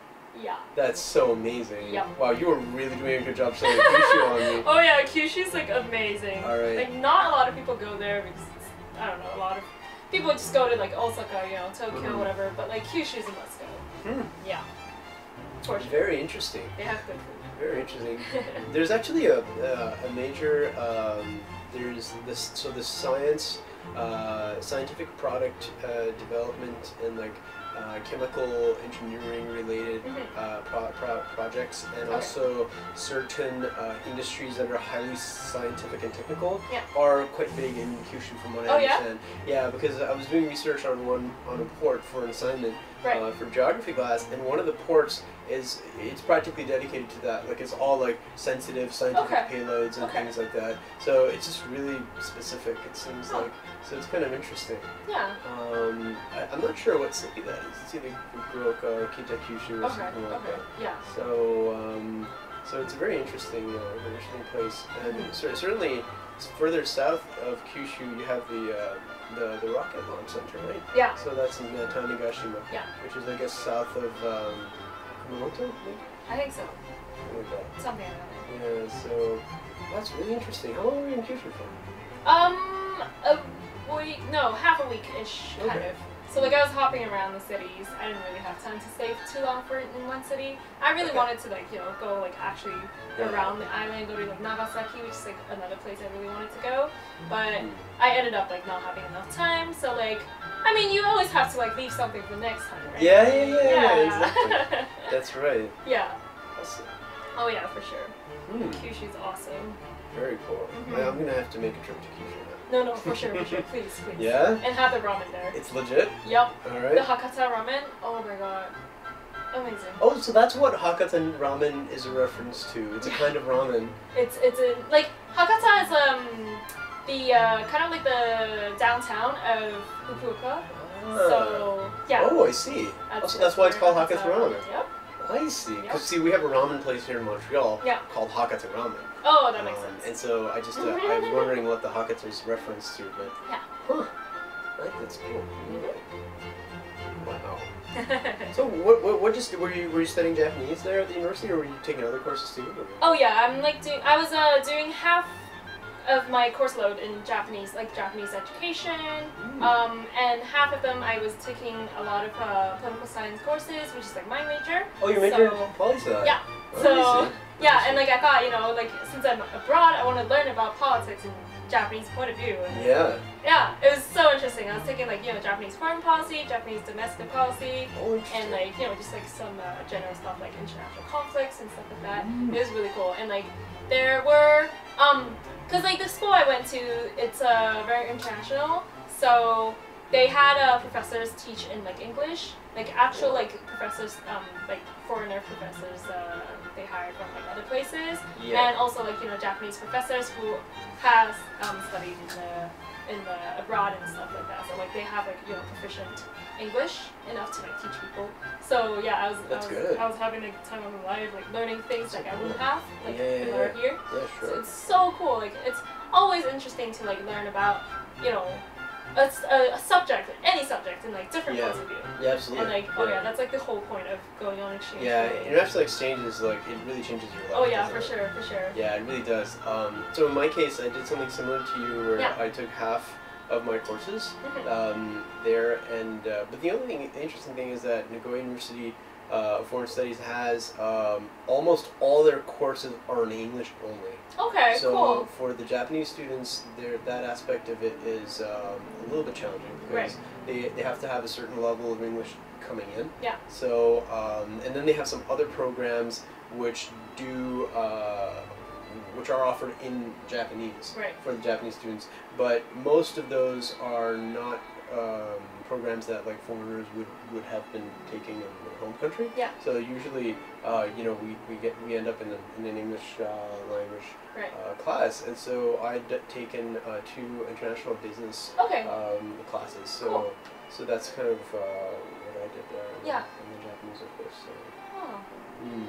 B: Yeah.
A: That's so amazing.
B: Yeah.
A: Wow, you were really doing a good job selling Kyushu on me.
B: Oh yeah, Kyushu's like amazing.
A: All right.
B: Like not a lot of people go there because it's, I don't know a lot of people just go to like Osaka, you know, Tokyo,
A: Mhm.
B: whatever. But like Kyushu's a must go.
A: Hmm.
B: Yeah.
A: Very interesting.
B: They have good
A: Very interesting. There's actually a uh, a major um, there's this so the science uh, scientific product uh, development and like uh, chemical engineering related
B: Mhm.
A: uh, pro- pro- projects and
B: Okay.
A: also certain uh, industries that are highly scientific and technical
B: Yeah.
A: are quite big in Kyushu from what I
B: Oh, yeah?
A: understand. Yeah, because I was doing research on one on a port for an assignment
B: Right.
A: uh, for geography class, and one of the ports is it's practically dedicated to that. Like it's all like sensitive scientific
B: Okay.
A: payloads and
B: Okay.
A: things like that. So it's just really specific. It seems like so it's kind of interesting.
B: yeah.
A: Um, I, I'm not sure what city that is. it's either Fukuoka, or Kitakyushu, or
B: Okay.
A: something like
B: Okay.
A: that.
B: Yeah.
A: So, um, so it's a very interesting, uh, very interesting place, and
B: Mhm.
A: cer- certainly further south of Kyushu, you have the uh, the the rocket launch center, right?
B: Yeah.
A: So that's in uh, Tanegashima,
B: Yeah.
A: which is I guess south of um, Kumamoto, maybe?
B: I think so.
A: Something like.
B: Something like that.
A: Yeah. So that's really interesting. How long were you in Kyushu for?
B: Um, a week, no, half a week ish, kind
A: Okay.
B: of. So like I was hopping around the cities. I didn't really have time to stay too long for in one city. I really
A: Okay.
B: wanted to like you know go like actually
A: Yeah.
B: around the island, go to like Nagasaki, which is like another place I really wanted to go. But
A: Hmm.
B: I ended up like not having enough time. So like, I mean, you always have to like leave something for the next time, right?
A: Yeah, yeah, yeah, yeah,
B: Yeah.
A: exactly. That's right.
B: yeah.
A: Awesome.
B: Oh yeah, for sure.
A: Hmm.
B: Kyushu's awesome.
A: Very cool.
B: Mhm.
A: I- I'm gonna have to make a trip to Kyushu.
B: No, no, for sure, for sure. Please, please.
A: Yeah.
B: And have the ramen there.
A: It's legit.
B: Yep.
A: All
B: The. Hakata ramen. Oh my god. Amazing.
A: Oh, so that's what Hakata ramen is a reference to. It's a kind of ramen.
B: It's it's a like Hakata is um the uh, kind of like the downtown of Fukuoka. So yeah.
A: Oh, I see. Oh, so that's why it's called Hakata ramen.
B: Yep.
A: I see.
B: Yep.
A: Because see, we have a ramen place here in Montreal
B: Yeah.
A: called Hakata Ramen.
B: Oh, that makes
A: Um,
B: sense.
A: And so I just uh, I was wondering what the Hakata is reference to, but
B: Yeah.
A: huh, think that's cool. Wow. So what what what just were you were you studying Japanese there at the university, or were you taking other courses too?
B: oh yeah, I'm like doing. I was uh doing half of my course load in Japanese, like Japanese education.
A: Mm.
B: Um, and half of them I was taking a lot of uh, political science courses, which is like my major.
A: oh, you majored
B: so-
A: in poli sci.
B: Yeah.
A: Oh,
B: So
A: I see.
B: Yeah, and like I thought, you know, like since I'm abroad, I want to learn about politics in Japanese point of view. And,
A: Yeah.
B: Yeah, it was so interesting. I was taking like you know Japanese foreign policy, Japanese domestic policy,
A: Oh,
B: and like you know just like some uh, general stuff like international conflicts and stuff like that.
A: Mm.
B: It was really cool, and like there were um because like the school I went to, it's uh, very international, so they had uh, professors teach in like English, like actual like professors, um like foreigner professors uh, hired from like other places,
A: yeah.
B: and also like you know Japanese professors who has um, studied in the in the abroad and stuff like that. So like they have like you know proficient English enough to like teach people. So yeah, I was
A: That's
B: I was,
A: good.
B: I was having a time of my life like learning things like I wouldn't have like
A: Yeah, yeah,
B: if I were
A: yeah.
B: here.
A: yeah,
B: So it's so cool. Like it's always interesting to like learn about you know a, a- a subject, any subject, in like different
A: Yeah.
B: points of view.
A: Yeah, absolutely.
B: And like oh yeah, that's like the whole point of going on exchange.
A: Yeah, international exchange is like it really changes your life.
B: Oh yeah, for
A: it?
B: sure, for sure.
A: Yeah, it really does. Um, so in my case, I did something similar to you, where
B: Yeah.
A: I took half of my courses um, there, and uh, but the only thing, the interesting thing is that Nagoya University uh, of Foreign Studies has um, almost all their courses are in English only.
B: Okay,
A: so
B: cool.
A: for the Japanese students, there that aspect of it is um, a little bit challenging because they, they have to have a certain level of English coming in.
B: Yeah.
A: So um, and then they have some other programs which do uh, which are offered in Japanese
B: Right.
A: for the Japanese students, but most of those are not um, programs that like foreigners would, would have been taking home country.
B: Yeah.
A: So usually, uh, you know, we, we get we end up in, a, in an English uh, language
B: Right.
A: uh, class, and so I'd taken uh, two international business
B: Okay.
A: um, classes. So
B: Cool.
A: so that's kind of uh, what I did there. in-
B: Yeah.
A: In the Japanese, of course. So.
B: oh,
A: Mm.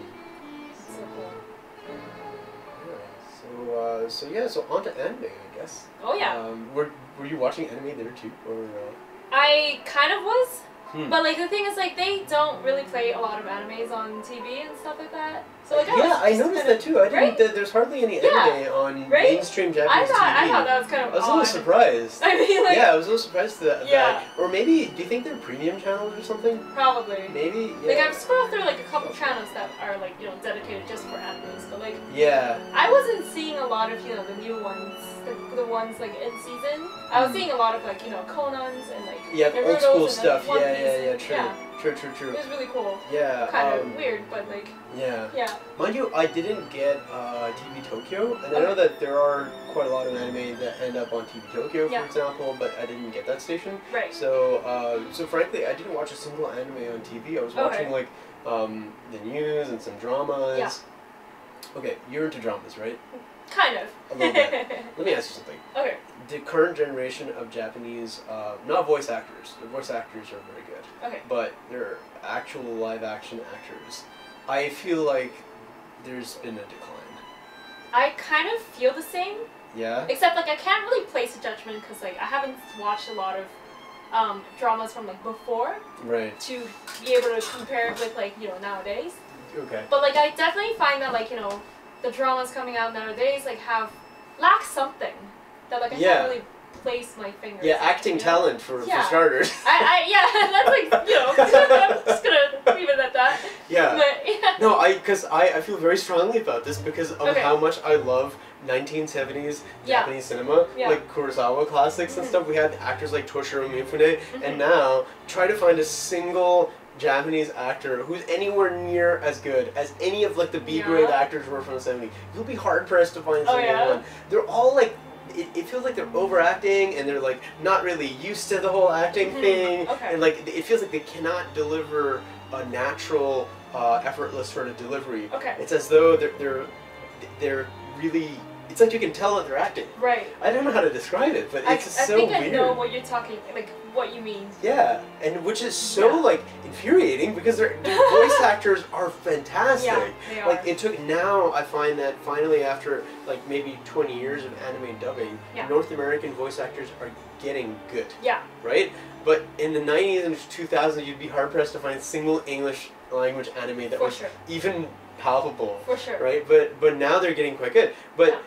B: so cool.
A: So uh, so yeah. So on to anime, I guess.
B: Oh yeah.
A: Um, were were you watching anime there too, or? Uh,
B: I kind of was,
A: Hmm.
B: but like the thing is like they don't really play a lot of animes on TV and stuff like that. So like I
A: yeah, I noticed that too. I didn't.
B: right?
A: th- there's hardly any
B: Yeah.
A: anime on
B: Right?
A: mainstream
B: I
A: Japanese
B: thought I
A: TV.
B: thought that was kind of
A: I was a little surprised.
B: I mean like
A: yeah, I was a little surprised that.
B: Yeah.
A: that- or maybe, do you think they're premium channels or something?
B: probably.
A: Maybe. Yeah.
B: Like I've scrolled through like a couple channels that are like you know dedicated just for animes, but like
A: Yeah.
B: I wasn't seeing a lot of you know the new ones, the, the ones like in season. I was
A: Hmm.
B: seeing a lot of like you know Conan's and like
A: Yeah, old school stuff. Yeah, yeah, yeah. True.
B: Yeah,
A: True, true, true.
B: it was really cool.
A: Yeah.
B: Kind of
A: um,
B: weird, but like
A: Yeah.
B: yeah.
A: Mind you, I didn't get uh, TV Tokyo, and I know that there are quite a lot of anime that end up on TV Tokyo, for
B: Yeah.
A: example, but I didn't get that station.
B: Right.
A: So, uh, so frankly, I didn't watch a single anime on TV. I was
B: Okay.
A: watching like um, the news and some dramas.
B: Yeah.
A: Okay, you're into dramas, right?
B: Kind of.
A: A little bit. Let me ask you something.
B: okay.
A: the current generation of Japanese, uh, not voice actors. The voice actors are very good,
B: Okay.
A: but they're actual live action actors. I feel like there's been a decline.
B: I kind of feel the same,
A: Yeah.
B: except like I can't really place a judgment because like I haven't watched a lot of um, dramas from like before
A: Right.
B: to be able to compare it with like you know nowadays.
A: Okay.
B: But like I definitely find that like you know the dramas coming out nowadays like have lack something that like I
A: Yeah.
B: can't really place my finger.
A: Yeah, acting
B: you know?
A: talent for,
B: Yeah.
A: for starters.
B: I, I yeah, that's like you know I'm just gonna leave it at that.
A: yeah.
B: But yeah.
A: No, I because I, I feel very strongly about this because of
B: Okay.
A: how much I love 1970s
B: Yeah.
A: Japanese cinema,
B: Yeah.
A: like Kurosawa classics and
B: Mhm.
A: stuff. We had actors like Toshiro Mifune,
B: Mhm.
A: and now try to find a single Japanese actor who's anywhere near as good as any of like the B grade
B: Yeah.
A: actors were from the 70s. You'll be hard pressed to find
B: Oh,
A: single
B: yeah?
A: They're all like. It, it feels like they're overacting and they're like not really used to the whole acting
B: Mhm.
A: thing
B: Okay.
A: and like it feels like they cannot deliver a natural uh, effortless sort of delivery
B: Okay.
A: it's as though they're they're they're really. It's like you can tell that they're acting.
B: Right.
A: I don't know how to describe it, but
B: I,
A: it's just
B: I
A: so
B: think
A: weird.
B: I know what you're talking like what you mean.
A: Yeah, and which is so
B: Yeah.
A: like infuriating because their voice actors are fantastic.
B: Yeah, they are.
A: Like it took now I find that finally after like maybe 20 years of anime dubbing,
B: Yeah.
A: North American voice actors are getting good,
B: yeah.
A: right? But in the 90s and 2000s, you'd be hard pressed to find a single English language anime that
B: For
A: was
B: sure.
A: even palpable.
B: For sure.
A: right? But but now they're getting quite good. But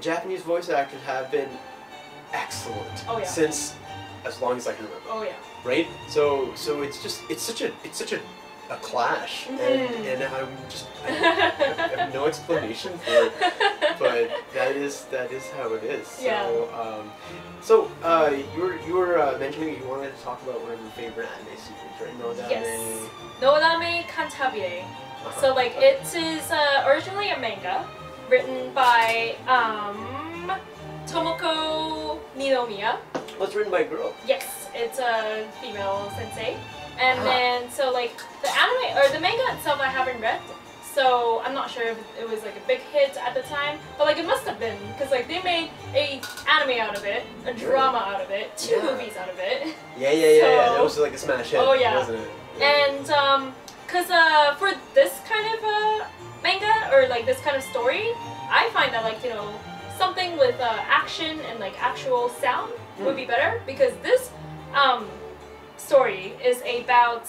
A: Japanese voice actors have been excellent
B: Oh, yeah.
A: since as long as I can remember,
B: Oh yeah.
A: right? So so it's just it's such a it's such a a clash, and
B: Mhm.
A: and I'm just I have no explanation for it, but that is that is how it is. So
B: Yeah.
A: um, so uh, you were you were uh, mentioning you wanted to talk about one of your favorite anime series, right? No
B: Yes. Nodame Cantabile.
A: Uh-huh.
B: So like it is uh, originally a manga written by um, Tomoko Ninomiya.
A: It's written by a girl.
B: Yes, it's a female sensei. And
A: Ah.
B: then so like the anime or the manga itself I haven't read. So I'm not sure if it was like a big hit at the time, but like it must have been because like they made a anime out of it, a drama out of it, two
A: Yeah.
B: movies out of it.
A: Yeah, yeah, yeah, yeah.
B: So-
A: That was like a smash hit,
B: Oh, yeah.
A: wasn't it? Yeah.
B: And um, cause uh, for this kind of uh, manga or like this kind of story, I find that like you know something with uh, action and like actual sound would be better because this um, story is about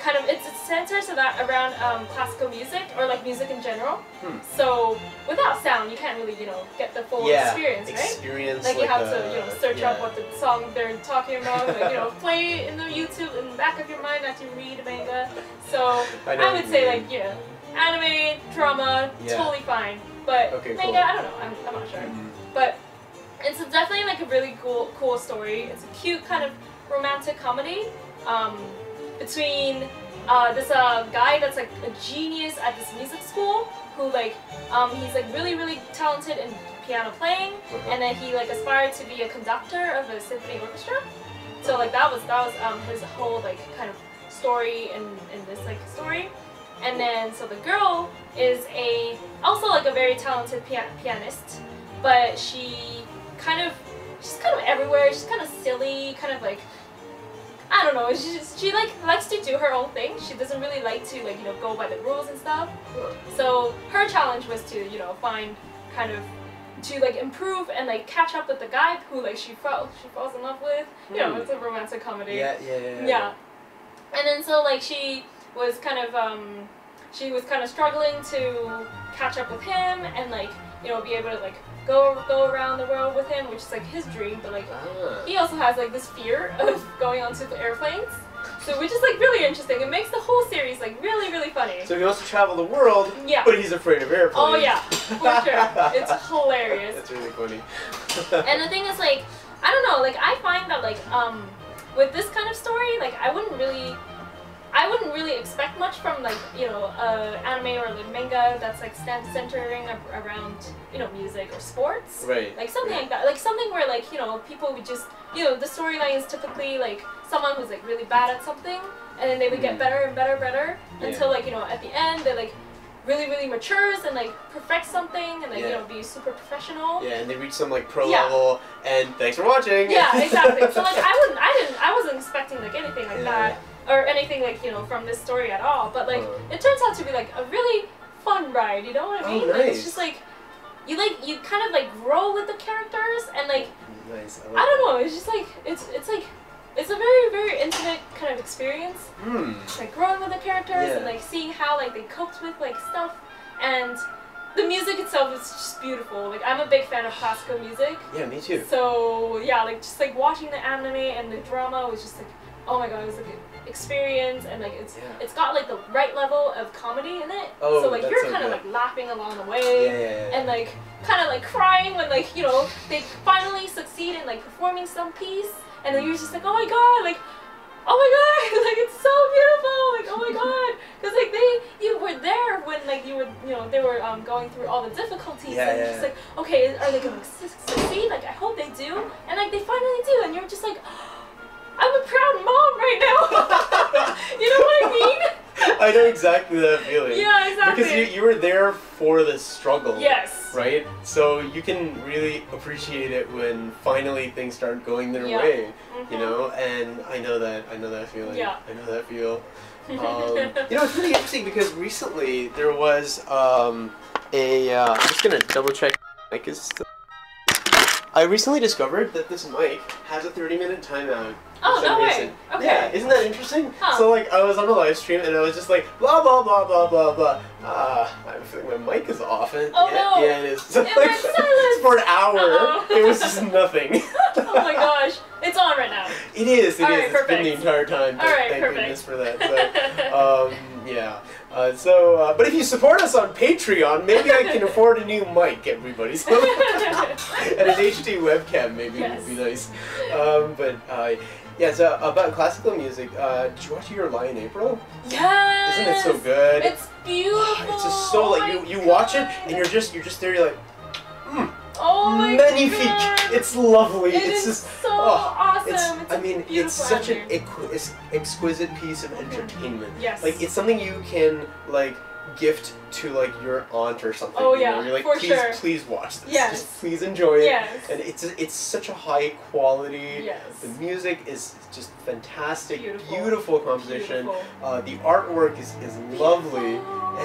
B: kind of it's, it centers about around um, classical music or like music in general.
A: Hmm.
B: So without sound, you can't really you know get the full
A: yeah,
B: experience, right?
A: experience.
B: Like, you have to, you know, search
A: yeah.
B: up what the song they're talking about, like, you know, play it in the YouTube in the back of your mind as you read manga. So
A: I,
B: I would say
A: mean.
B: like, yeah, anime, drama,
A: Yeah.
B: totally fine. But
A: Okay,
B: manga,
A: cool.
B: I don't know, I'm, I'm not sure.
A: Mhm.
B: But it's definitely like a really cool, cool story. It's a cute kind of romantic comedy um, between uh, this uh, guy that's like a genius at this music school who like um, he's like really really talented in piano playing
A: Uh-huh.
B: and then he like aspired to be a conductor of a symphony orchestra. So like that was that was um, his whole like kind of story in, in this like story. And then so the girl is a also like a very talented pia- pianist, but she kind of she's kind of everywhere. She's kind of silly, kind of like I don't know. She just, she like likes to do her own thing. She doesn't really like to like you know go by the rules and stuff. So her challenge was to you know find kind of to like improve and like catch up with the guy who like she fell she falls in love with. You know,
A: Hmm.
B: it's a romantic comedy.
A: Yeah, yeah, yeah. yeah.
B: Yeah. And then so like she was kind of um she was kind of struggling to catch up with him and like you know be able to like go go around the world with him, which is like his dream, but like
A: Ah.
B: he also has like this fear of going onto the airplanes. So which is like really interesting. It makes the whole series like really really funny.
A: So he wants to travel the world,
B: yeah.
A: but he's afraid of airplanes.
B: Oh yeah, for sure. It's hilarious.
A: That's really funny.
B: And the thing is, like, I don't know, like, I find that, like, um, with this kind of story, like, I wouldn't really, I wouldn't really expect much from, like, you know, uh, anime or like manga that's like centering ar- around, you know, music or sports.
A: right.
B: Like something like that, like something where like you know people would just you know the storyline is typically like someone who's like really bad at something, and then they would
A: Mhm.
B: get better and better and better
A: Yeah.
B: until like you know at the end they like really really matures and like perfects something and like you know be super professional.
A: Yeah, and they reach some like pro
B: Yeah.
A: level, and thanks for watching.
B: Yeah, exactly. So like I wouldn't, I didn't, I wasn't expecting like anything like
A: Yeah.
B: that or anything like you know from this story at all. But like
A: Uh.
B: it turns out to be like a really fun ride. You know what I
A: Oh,
B: mean? Like,
A: nice.
B: it's just like you like you kind of like grow with the characters and like
A: Nice. I,
B: I don't know. It's just like it's it's like it's a very very intimate kind of experience.
A: Hmm.
B: Like growing with the characters and like seeing how like they coped with like stuff and the music itself is just beautiful. Like I'm a big fan of classical music.
A: Yeah, me too.
B: So yeah, like just like watching the anime and the drama was just like, oh my god, it was like experience and like it's
A: Yeah.
B: it's got like the right level of comedy in it.
A: Oh,
B: so like you're
A: so
B: kind of like laughing along the way
A: yeah, yeah.
B: and like kind of like crying when like you know they finally succeed in like performing some piece and then you're just like oh my god like oh my god like it's so beautiful like oh my god because like they you were there when like you were you know they were um, going through all the difficulties
A: Yeah,
B: and you're
A: yeah,
B: just like okay are they gonna succeed like I hope they do and like they finally do and you're just like I'm a proud mom right now you know what I mean
A: I know exactly that feeling.
B: yeah exactly
A: Because you, you were there for the struggle.
B: yes
A: Right? So you can really appreciate it when finally things start going their
B: Yeah.
A: way.
B: Mhm.
A: You know? And I know that I know that feeling.
B: Yeah.
A: I know that feel. Um, you know, it's really interesting because recently there was um, a. Uh, I'm just gonna double check. Mic is still. I recently discovered that this mic has a 30 minute timeout.
B: Oh, no way. Okay.
A: Yeah, isn't that interesting?
B: Huh.
A: So like I was on a live stream and I was just like blah blah blah blah blah blah. Ah, I'm feeling my mic is off. And
B: Oh,
A: yeah,
B: no.
A: yeah, it is. So,
B: It
A: like,
B: went silent.
A: for an hour,
B: Uh-oh.
A: it was just nothing.
B: oh my gosh, it's on right now.
A: It is. It is.
B: All right,
A: It's been the
B: perfect.
A: entire time.
B: All right,
A: Thank
B: perfect.
A: goodness for that. So, um, yeah. Uh, so, uh, but if you support us on Patreon, maybe I can afford a new mic, everybody. So, and an HD webcam maybe
B: Yes.
A: would be nice. Um, but uh, yeah, so about classical music. Uh, did you watch Your Lie in April?
B: yes.
A: Isn't it so good?
B: It's beautiful.
A: It's just so
B: Oh
A: like
B: my
A: you you watch it and you're just you're just there. You're like, mm,
B: oh my
A: magnifique.
B: God.
A: It's lovely.
B: It
A: it's
B: is
A: just
B: so
A: oh,
B: awesome.
A: It's,
B: It's
A: I mean, it's such an exquisite piece of entertainment.
B: Yes.
A: Like it's something you can like gift to like your aunt or something.
B: Oh,
A: you know?
B: yeah,
A: You're like,
B: for
A: please,
B: sure.
A: please watch this.
B: Yes.
A: Just please enjoy it.
B: Yes.
A: And it's it's such a high quality.
B: Yes.
A: The music is just fantastic.
B: Beautiful.
A: composition.
B: Beautiful.
A: Uh, the artwork is, is lovely,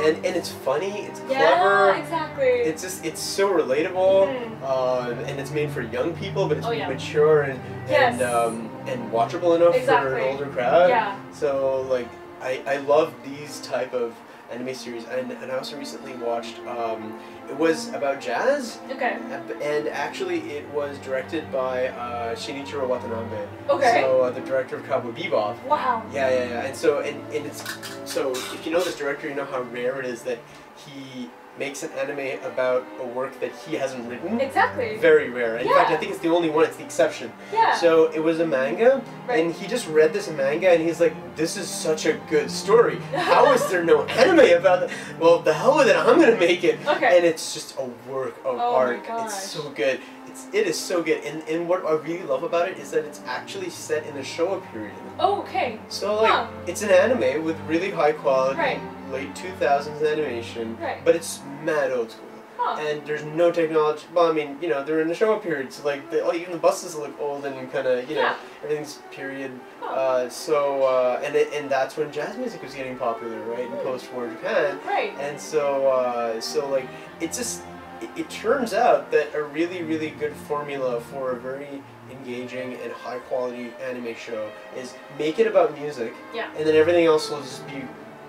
A: and and it's funny. It's
B: Yeah,
A: clever.
B: exactly.
A: It's just it's so relatable,
B: Mhm.
A: uh, and it's made for young people, but it's
B: Oh, yeah.
A: mature and
B: Yes.
A: and um, and watchable enough for an older crowd.
B: yeah.
A: So like I, I love these type of anime series, and, and I also recently watched. Um, it was about jazz,
B: Okay.
A: and actually it was directed by uh, Shinichiro Watanabe.
B: Okay.
A: So uh, the director of Cowboy Bebop.
B: wow.
A: Yeah, yeah, yeah. And so, and, and it's so if you know this director, you know how rare it is that he makes an anime about a work that he hasn't written.
B: Mm, exactly.
A: Very rare. In fact, I think it's the only one. It's the exception.
B: yeah.
A: So it was a manga,
B: Right.
A: and he just read this manga, and he's like, "This is such a good story. How is there no anime about it? Well, the hell with it. I'm gonna make it."
B: Okay.
A: And it's just a work of
B: Oh my
A: art. It's so good. It's it is so good. And and what I really love about it is that it's actually set in the Showa period.
B: Oh, okay.
A: So like
B: Huh.
A: it's an anime with really high quality,
B: Right.
A: late 2000s animation,
B: Right.
A: but it's mad old school.
B: Huh.
A: And there's no technology. Well, I mean, you know, they're in the Showa period, so like the, oh, even the buses look old and kind of, you know,
B: Yeah.
A: everything's period.
B: Huh.
A: Uh, so uh, and it, and that's when jazz music was getting popular, right, in
B: Hmm.
A: post-war Japan.
B: Right.
A: And so, uh, so like, it just, it, it turns out that a really, really good formula for a very engaging and high quality anime show is make it about music,
B: Yeah.
A: and then everything else will just be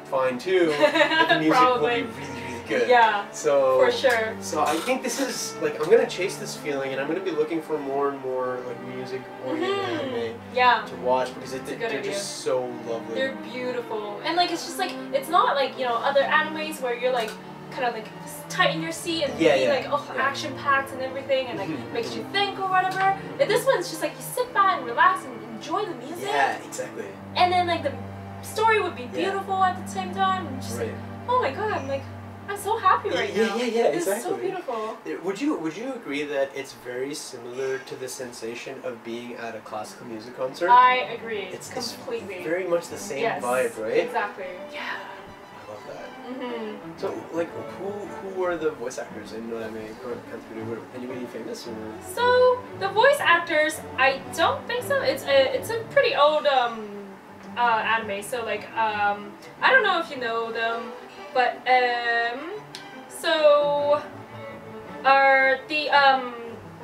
A: fine too, but the music will be really, really good.
B: Yeah.
A: So,
B: For sure.
A: so I think this is, like, I'm gonna chase this feeling, and I'm gonna be looking for more and more, like, music oriented
B: Mhm.
A: anime
B: Yeah.
A: to watch because it,
B: It's
A: they're
B: idea.
A: just so lovely.
B: They're beautiful. And like it's just like it's not like, you know, other animes where you're like kind of like tighten your seat and
A: Yeah,
B: really
A: yeah,
B: like oh
A: yeah.
B: action packed and everything and like
A: Mhm.
B: makes you think or whatever. And this one's just like you sit back and relax and enjoy the music.
A: yeah, exactly.
B: And then like the story would be
A: Yeah.
B: beautiful at the same time. And just
A: Right.
B: like, oh my god, I'm like I'm so happy
A: Yeah,
B: right
A: yeah,
B: now.
A: yeah, yeah,
B: It's so
A: exactly.
B: beautiful.
A: Uh, Would you would you agree that it's very similar to the sensation of being at a classical music concert?
B: I agree.
A: It's- it's
B: completely.
A: very much the same
B: yes,
A: vibe, right?
B: Exactly. Yeah.
A: Love that.
B: Mhm.
A: So, like, who who are the voice actors in No Dame Kantsukuru? Were anybody famous or?
B: So the voice actors, I don't think so. It's a it's a pretty old um, uh, anime. So like um, I don't know if you know them, but um, so are the um,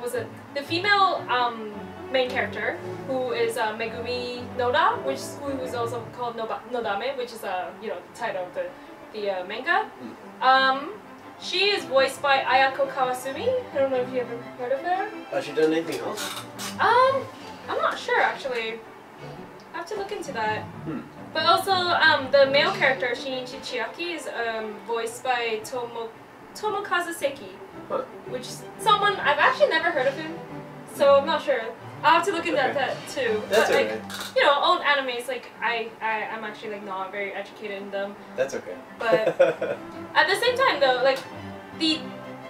B: was it the female um, main character who is uh, Megumi Noda, which is, who is also called Noba, Nodame, which is uh, you know the title of the the uh, manga. Um, she is voiced by Ayako Kawasumi. I don't know if you ever heard of her.
A: Has she done anything else?
B: Um, I'm not sure actually. I have to look into that.
A: Hmm.
B: But also, um, the male character Shinichi Chiaki is um, voiced by Tomo Tomokazu Seki,
A: Huh.
B: which is someone I've actually never heard of him, so I'm not sure. I'll have to look into
A: Okay.
B: that too.
A: That's
B: but, like,
A: okay.
B: you know, old animes, like I, I, I'm actually like not very educated in them.
A: That's okay.
B: But at the same time, though, like the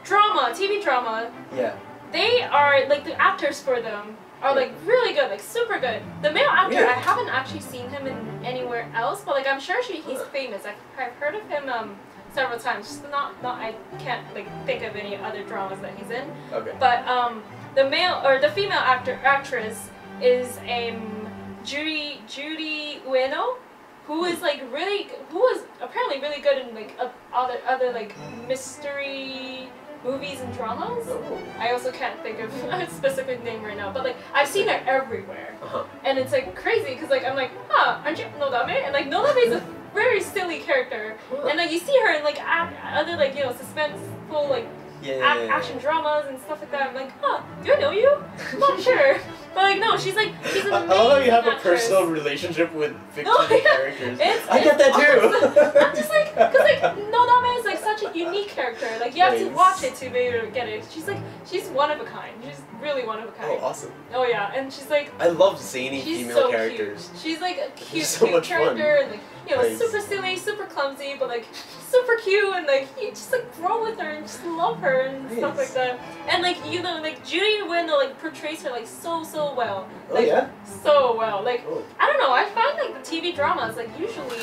B: drama, TV drama,
A: yeah.
B: they are like the actors for them are like really good, like super good. The male actor,
A: Really?
B: I haven't actually seen him in anywhere else, but like I'm sure she, he's famous. I've, I've heard of him um several times. Just not not I can't like think of any other dramas that he's in.
A: Okay.
B: But um the male or the female actor actress is um Juri Juri Ueno, who is like really who is apparently really good in like other other like mystery movies and dramas.
A: Oh.
B: I also can't think of a specific name right now, but like I've seen her everywhere,
A: Uh-huh.
B: and it's like crazy because like I'm like, huh, aren't you Nodame? And like Nodame is a very silly character, and like you see her in like other like you know suspenseful like
A: Yeah. yeah, yeah.
B: action dramas and stuff like that. I'm like, huh, do I know you? I'm not sure, but like no, she's like she's an amazing
A: how you have a personal relationship with fictional
B: No, yeah.
A: characters.
B: It's-
A: I get
B: it's
A: that too.
B: I'm just like, cause like Nodame is like such a unique character. Like you have to watch it to be able to get it. She's like, she's one of a kind. She's really one of a kind.
A: oh, awesome.
B: Oh yeah, and she's like,
A: I love zany female
B: so
A: characters.
B: cute. She's like a cute,
A: so
B: cute character, and like you know, super silly, super clumsy, but like super cute, and like you just like grow with her and just love her and stuff like that. And like you know, like Juri Ueno like portrays her like so so well,
A: Oh
B: like
A: yeah.
B: so well. Like
A: Oh.
B: I don't know. I find like the TV dramas like usually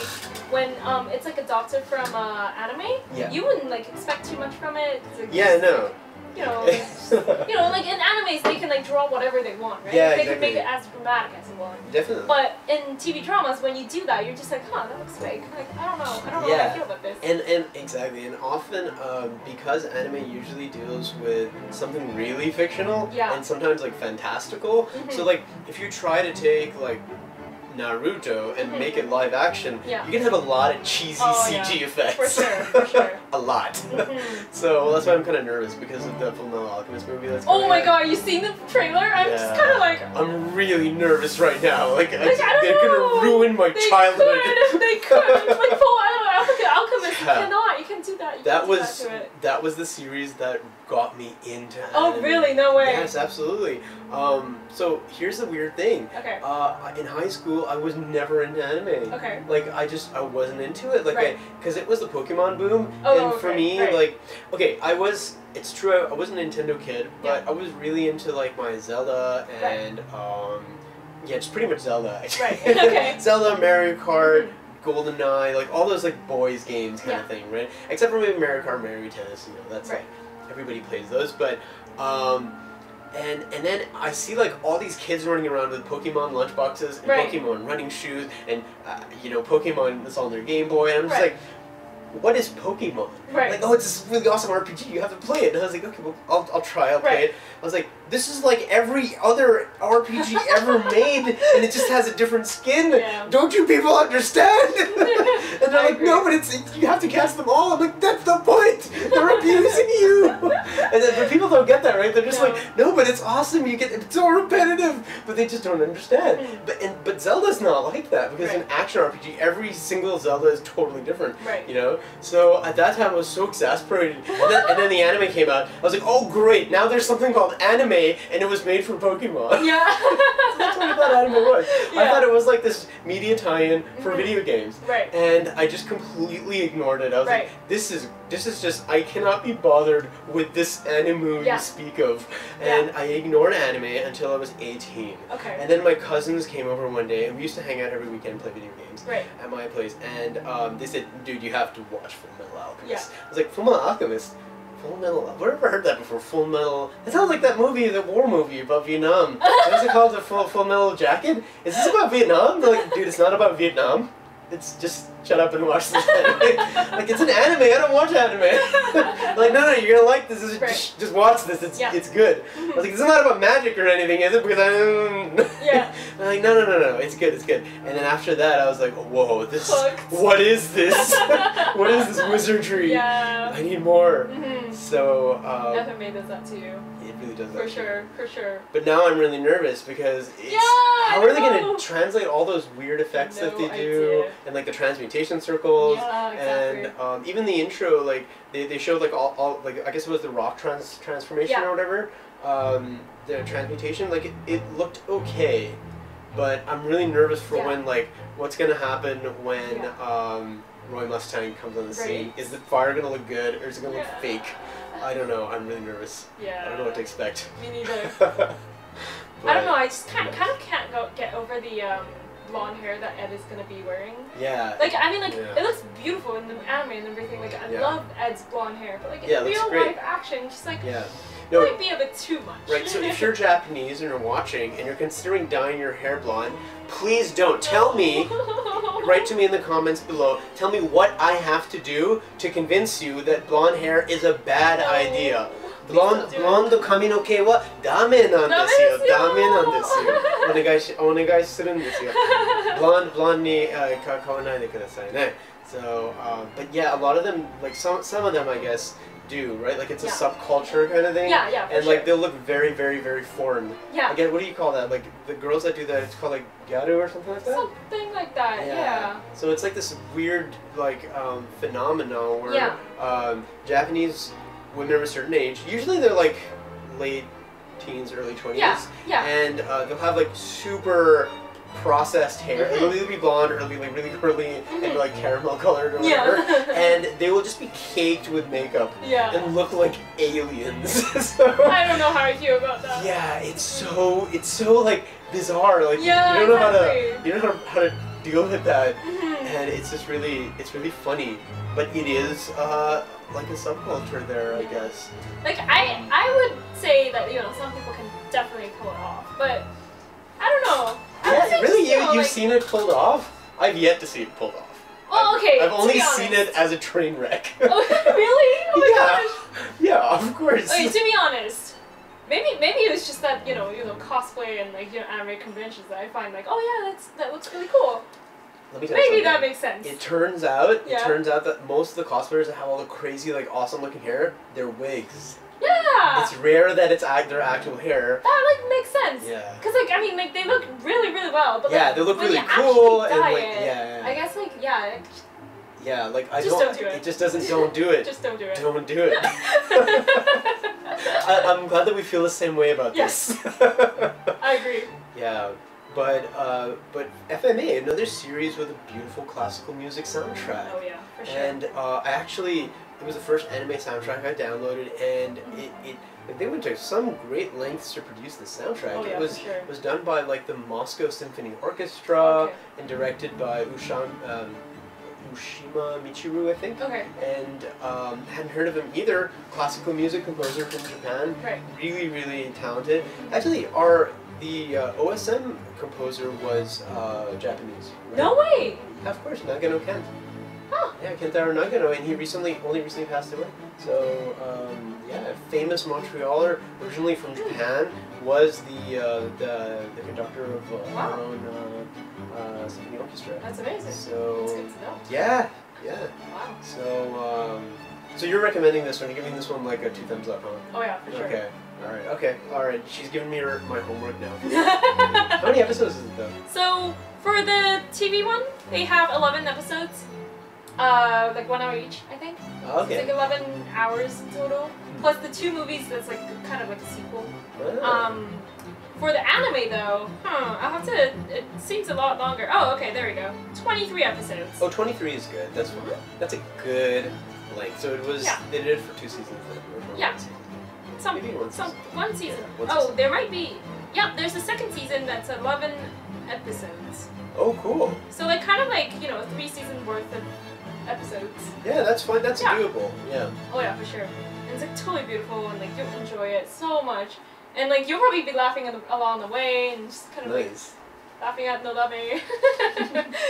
B: when um it's like adopted from uh, anime,
A: Yeah.
B: you wouldn't like expect too much from it. Like,
A: Yeah. No.
B: like, you know. it's you know, like in animes, they can like draw whatever they want, right?
A: Yeah,
B: they can make it as dramatic as they want.
A: Definitely.
B: But in TV dramas, when you do that, you're just like, huh, that looks fake. Like, I don't know. I don't know
A: Yeah.
B: how I feel about this.
A: And and exactly, and often um, because anime usually deals with something really fictional
B: Yeah.
A: and sometimes like fantastical.
B: Mhm.
A: So like if you try to take like Naruto and make it live action,
B: Yeah.
A: you can have a lot of cheesy
B: Oh,
A: CG
B: yeah.
A: effects.
B: For sure, for sure.
A: a lot.
B: Mhm.
A: so that's why I'm kind of nervous because of the Full Metal Alchemist movie that's
B: Oh my
A: out.
B: god, you seen the trailer? I'm just kind of like,
A: I'm really nervous right now. Like,
B: Like, I
A: they're
B: know.
A: gonna ruin my
B: they
A: childhood.
B: could, they could. Like, Full Metal Alchemist, you
A: Yeah.
B: cannot, you can do that. You
A: That
B: can't do
A: was
B: that
A: that was the series that got me into
B: Oh,
A: anime.
B: really? No way.
A: Yes, absolutely. Um, so here's the weird thing.
B: Okay.
A: Uh, in high school, I was never into anime.
B: Okay.
A: Like I just I wasn't into it. Like
B: Right.
A: because it was the Pokemon boom,
B: Oh,
A: and for me,
B: right.
A: like okay, I was. It's true. I, was a Nintendo kid, but
B: Yeah.
A: I was really into like my Zelda and um, yeah, just pretty much Zelda.
B: Right, okay.
A: Zelda, Mario Kart.
B: Mhm.
A: GoldenEye, like all those like boys games kind
B: Yeah.
A: of thing, right? Except for maybe Mario Kart, Mario Tennis, you know, that's
B: Right.
A: like everybody plays those. But um, and and then I see like all these kids running around with Pokemon lunchboxes and
B: Right.
A: Pokemon running shoes and uh, you know Pokemon that's on their Game Boy, and I'm just
B: Right.
A: like, what is Pokemon?
B: Right.
A: Like, oh, it's this really awesome RPG. You have to play it. And I was like, okay, well, I'll, I'll try. I'll play it. I was like, this is like every other RPG ever made, and it just has a different skin.
B: Yeah.
A: Don't you people understand? and they're
B: I
A: like, no, but it's you have to cast them all. I'm like, that's the point. They're abusing you. and then, but people don't get that, right? They're just
B: No.
A: like, no, but it's awesome. You get it's so repetitive, but they just don't understand.
B: Mm.
A: But and but Zelda's not like that because in action RPG, every single Zelda is totally different.
B: Right.
A: You know, so at that time was so exasperated, and then, and then the anime came out. I was like, oh great, now there's something called anime, and it was made for Pokemon.
B: Yeah.
A: That's what I thought anime was.
B: Yeah.
A: I thought it was like this media tie-in for
B: Mhm.
A: video games.
B: Right.
A: And I just completely ignored it. I was
B: Right.
A: like, this is this is just I cannot be bothered with this anime
B: Yeah.
A: you speak of. And I ignored anime until I was 18.
B: Okay.
A: And then my cousins came over one day, and we used to hang out every weekend and play video games
B: Right.
A: at my place. And um, they said, "Dude, you have to watch Metal Alchemist."
B: Yeah.
A: I was like, "Full Metal Alchemist." Full Metal. Where have I heard that before? Full Metal. It sounds like that movie, the war movie about Vietnam. What's it called? The Full Full Metal Jacket. Is this about Vietnam? They're like, dude, it's not about Vietnam. It's just shut up and watch this anime. like it's an anime. I don't watch anime. like no, no, you're gonna like this. Just,
B: Right.
A: just, just watch this. It's
B: Yeah.
A: it's good. I was like, this is not about magic or anything, is it? Because I.
B: Yeah.
A: I'm like, no, no, no, no. It's good. It's good. And then after that, I was like, whoa, this.
B: Hooked.
A: What is this? what is this wizardry?
B: Yeah.
A: I need more.
B: hmm
A: So um,
B: made does up to you.
A: Really does.
B: For
A: that.
B: sure. For sure.
A: But now I'm really nervous because it's
B: Yeah,
A: how are they gonna translate all those weird effects that they do
B: idea.
A: and like the transmutation circles
B: Yeah, exactly.
A: and um, even the intro like they, they showed like all, all like I guess it was the rock trans transformation
B: Yeah.
A: or whatever um, the transmutation like it, it looked okay but I'm really nervous for
B: Yeah.
A: when like what's gonna happen when
B: Yeah.
A: um, Roy Mustang comes on the scene is the fire gonna look good or is it gonna
B: Yeah.
A: look fake I don't know I'm really nervous
B: yeah.
A: I don't know what to expect
B: Me neither. I don't know. I just kind kind of can't go get over the um, blonde hair that Ed is gonna be wearing.
A: Yeah.
B: Like I mean, like
A: Yeah.
B: it looks beautiful in the anime and everything. Like I
A: Yeah.
B: love Ed's blonde hair, but like in
A: Yeah,
B: real life action, just like
A: yeah No,
B: might be a bit too much.
A: Right, so if you're Japanese and you're watching and you're considering dyeing your hair blonde, please don't. Tell me, write to me in the comments below, tell me what I have to do to convince you that blonde hair is a bad
B: No.
A: idea.
B: Please
A: Blonde,
B: don't do it.
A: ブロンド髪の毛はダメなんですよ。ダ
B: ダメですよ
A: メなんですよ。お願いし、お願いするんですよ。blonde, blonde に、uh, か買わないでくださいね。So, um, but yeah, a lot of them, like some, some of them, I guess, do right. Like it's a subculture kind of thing.
B: Yeah, yeah,
A: And
B: sure.
A: like they'll look very, very, very foreign.
B: yeah,
A: Again, what do you call that? Like the girls that do that, it's called like gyaru or something like that.
B: something like that. Yeah.
A: So it's like this weird like um, phenomenon where
B: Yeah.
A: um, Japanese women of a certain age, usually they're like late teens, early twenties,
B: Yeah, yeah.
A: and uh, they'll have like super processed hair.
B: Mhm.
A: It'll either be blonde or it'll be like really curly and
B: Mhm.
A: like caramel colored or
B: Yeah.
A: whatever. and they will just be caked with makeup
B: Yeah.
A: and look like aliens. so,
B: I don't know how I feel about that.
A: yeah, it's so it's so like bizarre. Like
B: Yeah,
A: you don't know how to you don't know how, to deal with that,
B: Mhm.
A: and it's just really it's really funny. But it is uh, like a subculture there, I guess.
B: Like I, I would say that you know some people can definitely pull it off, but I don't know.
A: Yeah, really, you you've
B: like,
A: seen it pulled off. I've yet to see it pulled off.
B: Well,
A: I've-
B: okay.
A: I've only seen it as a train wreck.
B: oh, really? Oh my
A: Yeah.
B: gosh.
A: yeah, of course.
B: Okay, to be honest, maybe maybe it was just that you know you know cosplay and like you know anime conventions that I find like oh yeah that's that looks really cool.
A: Let me tell you
B: Maybe that makes sense.
A: It turns out, it turns out that most of the cosplayers that have all the crazy, like, awesome-looking hair, they're wigs.
B: Yeah,
A: It's rare that it's act- their actual hair.
B: that like makes sense.
A: Yeah.
B: Cause like I mean like they look really really well, but
A: Yeah,
B: like,
A: they look really cool and like
B: it,
A: yeah,
B: I guess like yeah,
A: yeah, like I
B: Just
A: don't.
B: don't do it.
A: It just doesn't. Don't do it.
B: just don't do it.
A: Don't do it. I, I'm glad that we feel the same way about
B: Yes.
A: this.
B: I agree.
A: yeah, but uh, but FMA, another series with a beautiful classical music soundtrack.
B: Oh yeah, for sure.
A: And uh, I actually, it was the first anime soundtrack I downloaded, and it, it like, they went to some great lengths to produce the soundtrack.
B: Oh, yeah,
A: it was
B: sure.
A: was done by like the Moscow Symphony Orchestra
B: Okay.
A: and directed by Ushan, um, Ushima Michiru, I think.
B: Okay.
A: And um, hadn't heard of him either. Classical music composer from Japan.
B: Right.
A: Really, really talented. Actually, our the uh, OSM composer was uh, Japanese. Right?
B: No way.
A: Of course, Nagano Kent.
B: Huh.
A: Yeah, Kentaro Nagano, and he recently, only recently passed away. So, um, yeah, a famous Montrealer, originally from Japan, was the uh, the, the conductor of uh,
B: Wow.
A: our own uh, uh, symphony orchestra.
B: That's amazing. That's
A: So,
B: good to know.
A: yeah, yeah.
B: Wow.
A: So, um, so you're recommending this one? You're giving this one like a two thumbs up, huh?
B: Oh yeah, for sure.
A: Okay. All right. Okay. All right. She's giving me her, my homework now. How many episodes is it though?
B: so for the TV one, they have 11 episodes. Uh, like one hour each, I think.
A: Oh,
B: It's
A: okay.
B: like 11 hours total. Plus the two movies that's like kind of like a sequel.
A: Ah.
B: Um, For the anime though, huh, I'll have to, it seems a lot longer. Oh, okay, there we go. 23 episodes.
A: Oh, 23 is good. That's
B: Mhm.
A: that's a good length. So it was
B: Yeah.
A: they did it for two seasons.
B: Yeah.
A: one season.
B: Some,
A: Maybe one
B: some,
A: season.
B: one season.
A: Yeah, one
B: oh,
A: season.
B: there might be, yeah, there's a second season that's 11 episodes.
A: Oh, cool.
B: So like kind of like, you know, three season worth of episodes.
A: Yeah, that's fine. That's
B: Yeah.
A: doable. Yeah.
B: Oh yeah, for sure. And it's like totally beautiful and like you'll enjoy it so much. And like you'll probably be laughing the, along the way and just kind of like laughing at Nodame.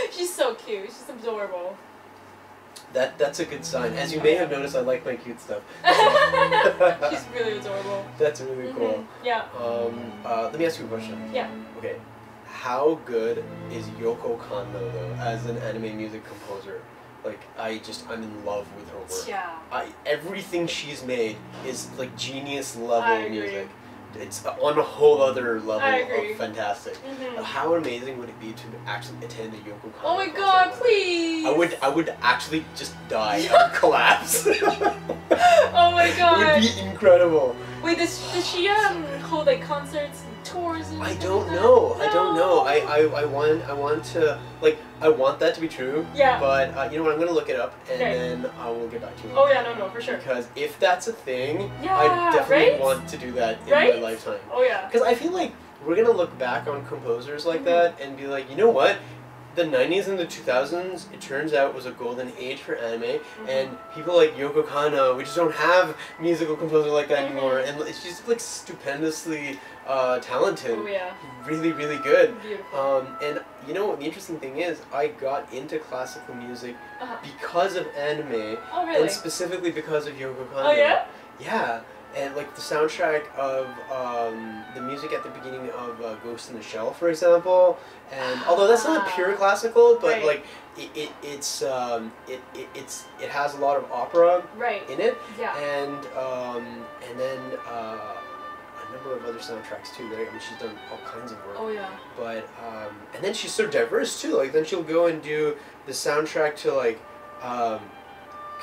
B: She's so cute. She's adorable.
A: That that's a good sign. As you may have noticed, I like my cute stuff.
B: She's really adorable.
A: That's really cool.
B: Mhm. Yeah.
A: Um, uh, let me ask you a question.
B: Yeah.
A: Okay. How good is Yoko Kanno though as an anime music composer? Like I just I'm in love with her work.
B: Yeah.
A: I everything she's made is like genius level
B: I agree.
A: music. It's on a whole other level of fantastic.
B: hmm
A: How amazing would it be to actually attend a Yoko Kanno
B: Oh my god, please!
A: I would I would actually just die or collapse.
B: Oh my god!
A: would be incredible.
B: Wait, does, does she um hold like concerts and
A: I don't
B: like
A: know. I don't know. I, I, I want I want to like I want that to be true.
B: Yeah.
A: But uh, you know what? I'm gonna look it up and
B: Okay.
A: then I will get back to you.
B: Oh yeah, no, no, for sure.
A: Because if that's a thing,
B: yeah, I
A: definitely
B: right?
A: want to do that in
B: Right?
A: my lifetime.
B: Oh yeah.
A: Because I feel like we're gonna look back on composers like
B: Mhm.
A: that and be like, you know what? The 90s and the 2000s, it turns out, was a golden age for anime,
B: Mm-hmm.
A: and people like Yoko Kanno, we just don't have musical composer like that
B: Mhm.
A: anymore, and she's like stupendously uh, talented,
B: Oh yeah.
A: really, really good.
B: Beautiful.
A: Um, and you know what? The interesting thing is, I got into classical music
B: Uh-huh.
A: because of anime,
B: Oh really?
A: and specifically because of Yoko Kanno.
B: Oh yeah.
A: Yeah, and like the soundtrack of um, the music at the beginning of uh, Ghost in the Shell, for example. And although that's not
B: Ah.
A: pure classical, but
B: Right.
A: like it, it it's um, it, it it's it has a lot of opera
B: Right.
A: in it,
B: Yeah.
A: and um, and then uh, a number of other soundtracks too. Right? I mean, she's done all kinds of work.
B: Oh yeah.
A: But um, and then she's so diverse too. Like then she'll go and do the soundtrack to like um,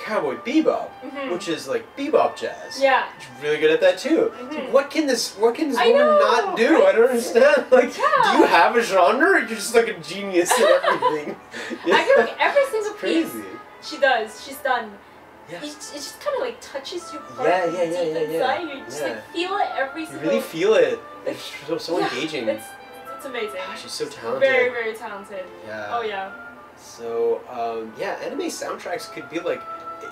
A: Cowboy Bebop,
B: Mhm.
A: which is like bebop jazz.
B: Yeah.
A: She's really good at that too. So
B: Mhm.
A: what can this what can this
B: I
A: woman
B: know,
A: not do? I don't understand. Like, do you have a genre? Or you're just like a genius at everything. yeah.
B: I feel like every single piece
A: crazy.
B: she does, she's done.
A: Yeah.
B: It, it just kind of like touches your heart
A: Yeah, yeah, yeah,
B: deep
A: yeah, yeah.
B: inside. You just
A: Yeah.
B: like feel it every single.
A: You really feel it. It's so, so
B: Yeah,
A: engaging.
B: It's it's amazing.
A: Ah, she's so talented.
B: Very very talented.
A: yeah.
B: Oh yeah.
A: So um, yeah, anime soundtracks could be like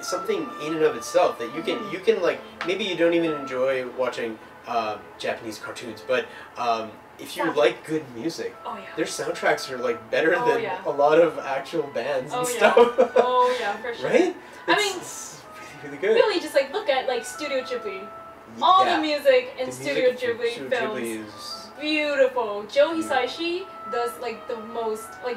A: something in and of itself that you can
B: Mhm.
A: you can like maybe you don't even enjoy watching um, Japanese cartoons, but um, if you
B: Soundtrack.
A: like good music,
B: Oh yeah.
A: their soundtracks are like better
B: Oh,
A: than
B: yeah.
A: a lot of actual bands
B: Oh,
A: and
B: yeah.
A: stuff.
B: Oh yeah, for sure.
A: right?
B: I mean-
A: it's really really good.
B: Really, just like look at like Studio Ghibli. Mm, All
A: yeah.
B: the music in
A: The
B: Studio
A: music in
B: Ghibli films.
A: Ghibli is
B: Beautiful. Joe Hisaishi does like the most like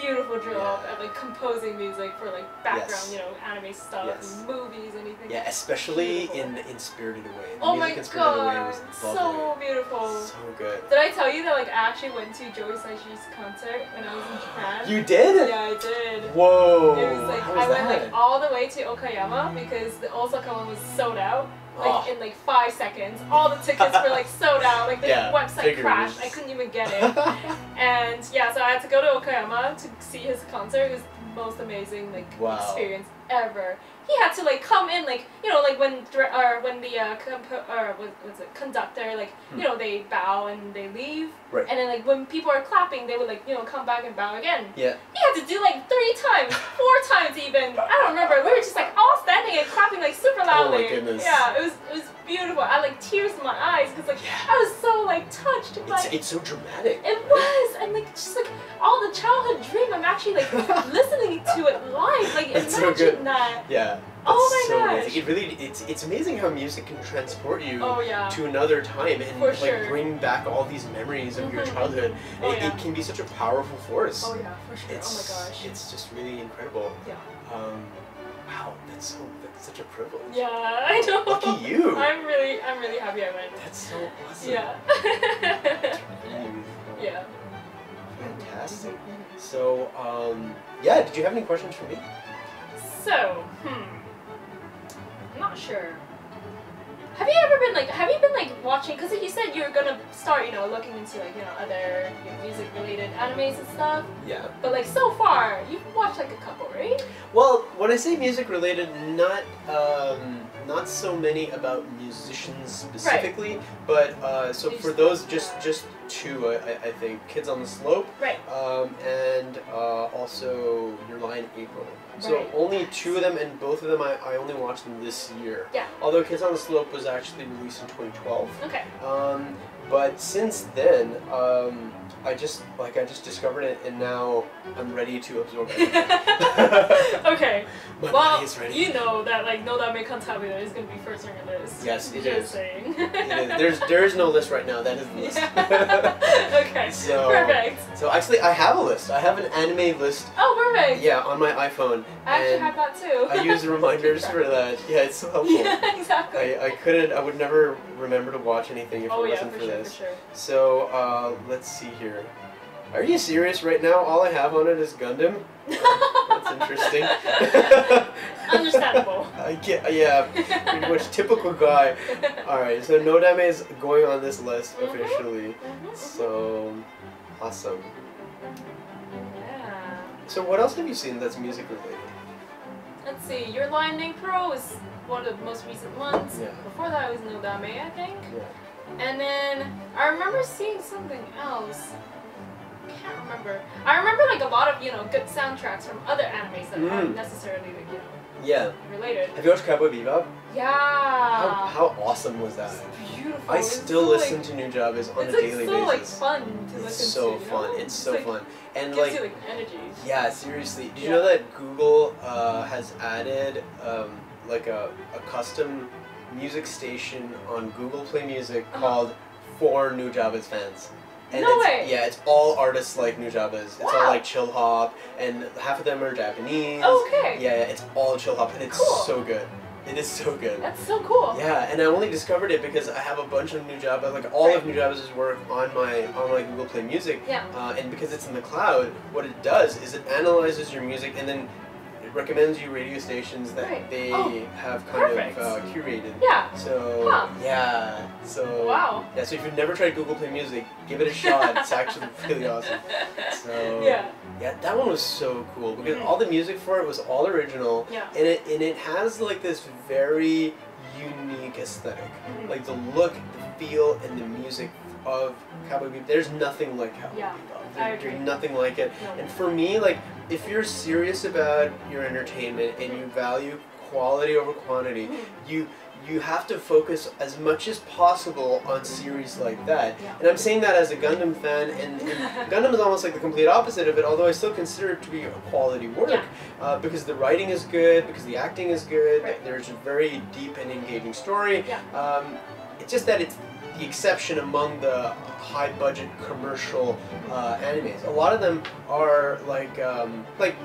B: beautiful job
A: Yeah.
B: at like composing music for like background,
A: Yes.
B: you know, anime stuff
A: Yes.
B: and movies, anything.
A: yeah, especially
B: Beautiful.
A: in in Spirited Away. The
B: Oh my
A: in Spirited Away
B: god,
A: was
B: so beautiful.
A: So good.
B: Did I tell you that like I actually went to Joe Hisaishi's concert when I was in Japan?
A: You did?
B: Yeah, I did.
A: Whoa.
B: It was like
A: was
B: I went
A: that?
B: like all the way to Okayama mm. because the Osaka one was sold out. Like
A: Oh.
B: in like five seconds. All the tickets were like sold out. Like the
A: Yeah,
B: website
A: figures.
B: crashed. I couldn't even get it. And yeah, so I had to go to Okayama to see his concert. It was the most amazing like
A: Wow.
B: experience ever. He had to like come in like you know like when or when the uh, compo- or what was it conductor like
A: Hmm.
B: you know they bow and they leave.
A: Right.
B: And then like when people are clapping, they would like you know come back and bow again.
A: yeah.
B: He had to do like three times, four times even. I don't remember. We were just like all standing and clapping like super
A: Oh my
B: loudly.
A: goodness.
B: Yeah, it was it was beautiful. I like tears in my eyes because like
A: Yeah.
B: I was so like touched by.
A: It's, it's so dramatic.
B: it was and like just like all the childhood dream. I'm actually like listening to it live. Like
A: That's so Yeah.
B: Oh
A: It's
B: my
A: so
B: gosh.
A: amazing. It really it's it's amazing how music can transport you
B: Oh yeah.
A: to another time and
B: For
A: like
B: sure.
A: bring back all these memories of your
B: Mhm.
A: childhood.
B: Oh,
A: it,
B: yeah.
A: it can be such a powerful force.
B: Oh yeah, for sure.
A: It's,
B: oh my gosh.
A: It's just really incredible.
B: Yeah.
A: Um, wow, that's so that's such a privilege.
B: Yeah, I know.
A: Lucky you.
B: I'm really I'm really happy I went.
A: That's so awesome.
B: Yeah.
A: Really
B: yeah.
A: Fantastic. So, um, yeah, did you have any questions for me?
B: So, hmm. I'm not sure. Have you ever been like? Have you been like watching? Because you said you were gonna start, you know, looking into like you know other you know, music related animes and stuff.
A: Yeah.
B: But like so far, you've watched like a couple, right?
A: Well, when I say music related, not um, not so many about musicians specifically, but uh, so for those, just just two, I, I- I think, Kids on the Slope,
B: Right.
A: um, and uh, also Your Lie in April. So
B: Right.
A: only two of them, and both of them I, I only watched them this year.
B: Yeah.
A: Although Kids on the Slope was actually released in 2012.
B: Okay.
A: Um, but since then, um, I just like I just discovered it, and now I'm ready to absorb it.
B: okay.
A: My
B: well,
A: body is ready.
B: you know that like No that Dame Cantabile is gonna be first on your list.
A: Yes, it
B: Just
A: is.
B: saying.
A: It is. There's there is no list right now. That is the list.
B: Yeah. okay.
A: So-
B: Perfect.
A: so actually, I have a list. I have an anime list.
B: Oh, perfect.
A: Yeah, on my iPhone.
B: I actually have that too.
A: I use reminders for that. Yeah, it's so helpful.
B: Yeah, exactly.
A: I, I couldn't. I would never remember to watch anything if
B: oh
A: it wasn't
B: for
A: for,
B: sure,
A: this.
B: for sure.
A: So uh, let's see here. Are you serious right now? All I have on it is Gundam. That's interesting.
B: Understandable.
A: I get. Yeah, pretty much typical guy. All right, so Nodame is going on this list
B: Mhm.
A: officially.
B: Mhm.
A: So awesome.
B: Yeah.
A: So what else have you seen that's music related?
B: Let's see. Your Lie in April is one of the most recent ones.
A: Yeah.
B: Before that was Nodame, I think.
A: Yeah.
B: And then I remember seeing something else. I Can't remember. I remember like a lot of you know good soundtracks from other animes that
A: Mm.
B: aren't necessarily like you know
A: Yeah.
B: related.
A: Have you watched Cowboy Bebop?
B: Yeah.
A: How, how awesome was that?
B: It's beautiful.
A: I still
B: so,
A: listen
B: like,
A: to Nujabes on
B: It's
A: a
B: like
A: daily
B: so like
A: basis.
B: fun to listen
A: it's so
B: to. you
A: fun.
B: know?
A: It's so
B: like,
A: fun. And
B: Gives
A: like
B: you like energy.
A: Yeah, seriously. Did you know that Google uh, has added um, like a, a custom music station on Google Play Music
B: Uh-huh.
A: called For Nujabes Fans? And
B: No
A: it's,
B: way.
A: Yeah, it's all artists like Nujabes. It's all like chill hop, and half of them are Japanese.
B: Oh, okay.
A: Yeah, it's all chill hop, and it's
B: Cool.
A: so good. It is so good.
B: That's so cool.
A: Yeah, and I only discovered it because I have a bunch of New Java, like all of Nujabes work on my on my Google Play Music.
B: Yeah.
A: Uh, and because it's in the cloud, what it does is it analyzes your music and then recommends you radio stations that
B: Right.
A: they
B: Oh,
A: have kind
B: perfect.
A: of uh, curated.
B: Yeah.
A: So
B: Huh.
A: yeah, so
B: Wow.
A: yeah. So if you've never tried Google Play Music, give it a shot. it's actually really awesome. So
B: Yeah.
A: yeah, that one was so cool because all the music for it was all original,
B: Yeah.
A: and it and it has like this very unique aesthetic
B: Mhm.
A: like the look, the feel, and the music of Cowboy Bebop. There's nothing like Cowboy
B: Yeah,
A: Bebop.
B: I agree.
A: Nothing like it.
B: No.
A: And for me, like, if you're serious about your entertainment and you value quality over quantity,
B: Mhm.
A: you you have to focus as much as possible on series like that.
B: Yeah.
A: And I'm saying that as a Gundam fan, and, and Gundam is almost like the complete opposite of it. Although I still consider it to be a quality work
B: Yeah.
A: uh, because the writing is good, because the acting is good.
B: Right.
A: There's a very deep and engaging story.
B: Yeah.
A: Um, it's just that it's the exception among the high budget commercial uh, animes. A lot of them are like um, like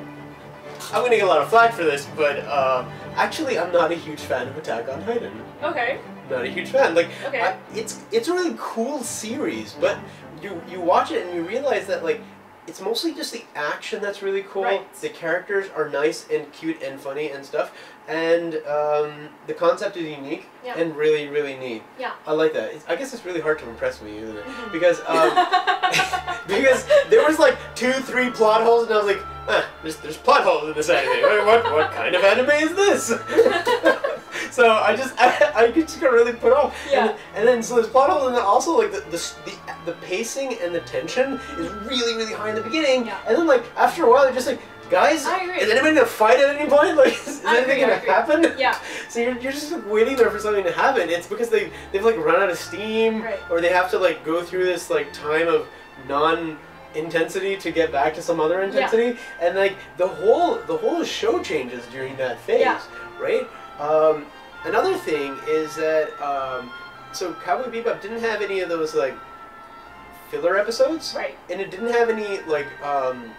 A: I'm gonna get a lot of flack for this, but uh, actually I'm not a huge fan of Attack on Titan.
B: Okay.
A: Not a huge fan. Like
B: Okay.
A: I, it's it's a really cool series, but you you watch it and you realize that like it's mostly just the action that's really cool.
B: Right.
A: The characters are nice and cute and funny and stuff, and um, the concept is unique
B: Yeah.
A: and really really neat.
B: Yeah.
A: I like that. It's, I guess it's really hard to impress me, isn't it? Because um, because there was like two three plot holes, and I was like, ah, there's there's plot holes in this anime. What what, what kind of anime is this? so I just I, I just got really put off.
B: Yeah.
A: And, and then so there's plot holes, and then also like the, the the the pacing and the tension is really really high in the beginning,
B: Yeah.
A: and then like after a while they're just like. Guys,
B: I agree.
A: is anybody gonna fight at any point? Like, is, anything
B: agree,
A: gonna happen?
B: Yeah.
A: So you're, you're just like, waiting there for something to happen. It's because they they've like run out of steam,
B: Right.
A: or they have to like go through this like time of non intensity to get back to some other intensity, yeah. and like the whole the whole show changes during that phase,
B: Yeah.
A: right? Um, another thing is that um, so Cowboy Bebop didn't have any of those like filler episodes,
B: Right.
A: and it didn't have any like um,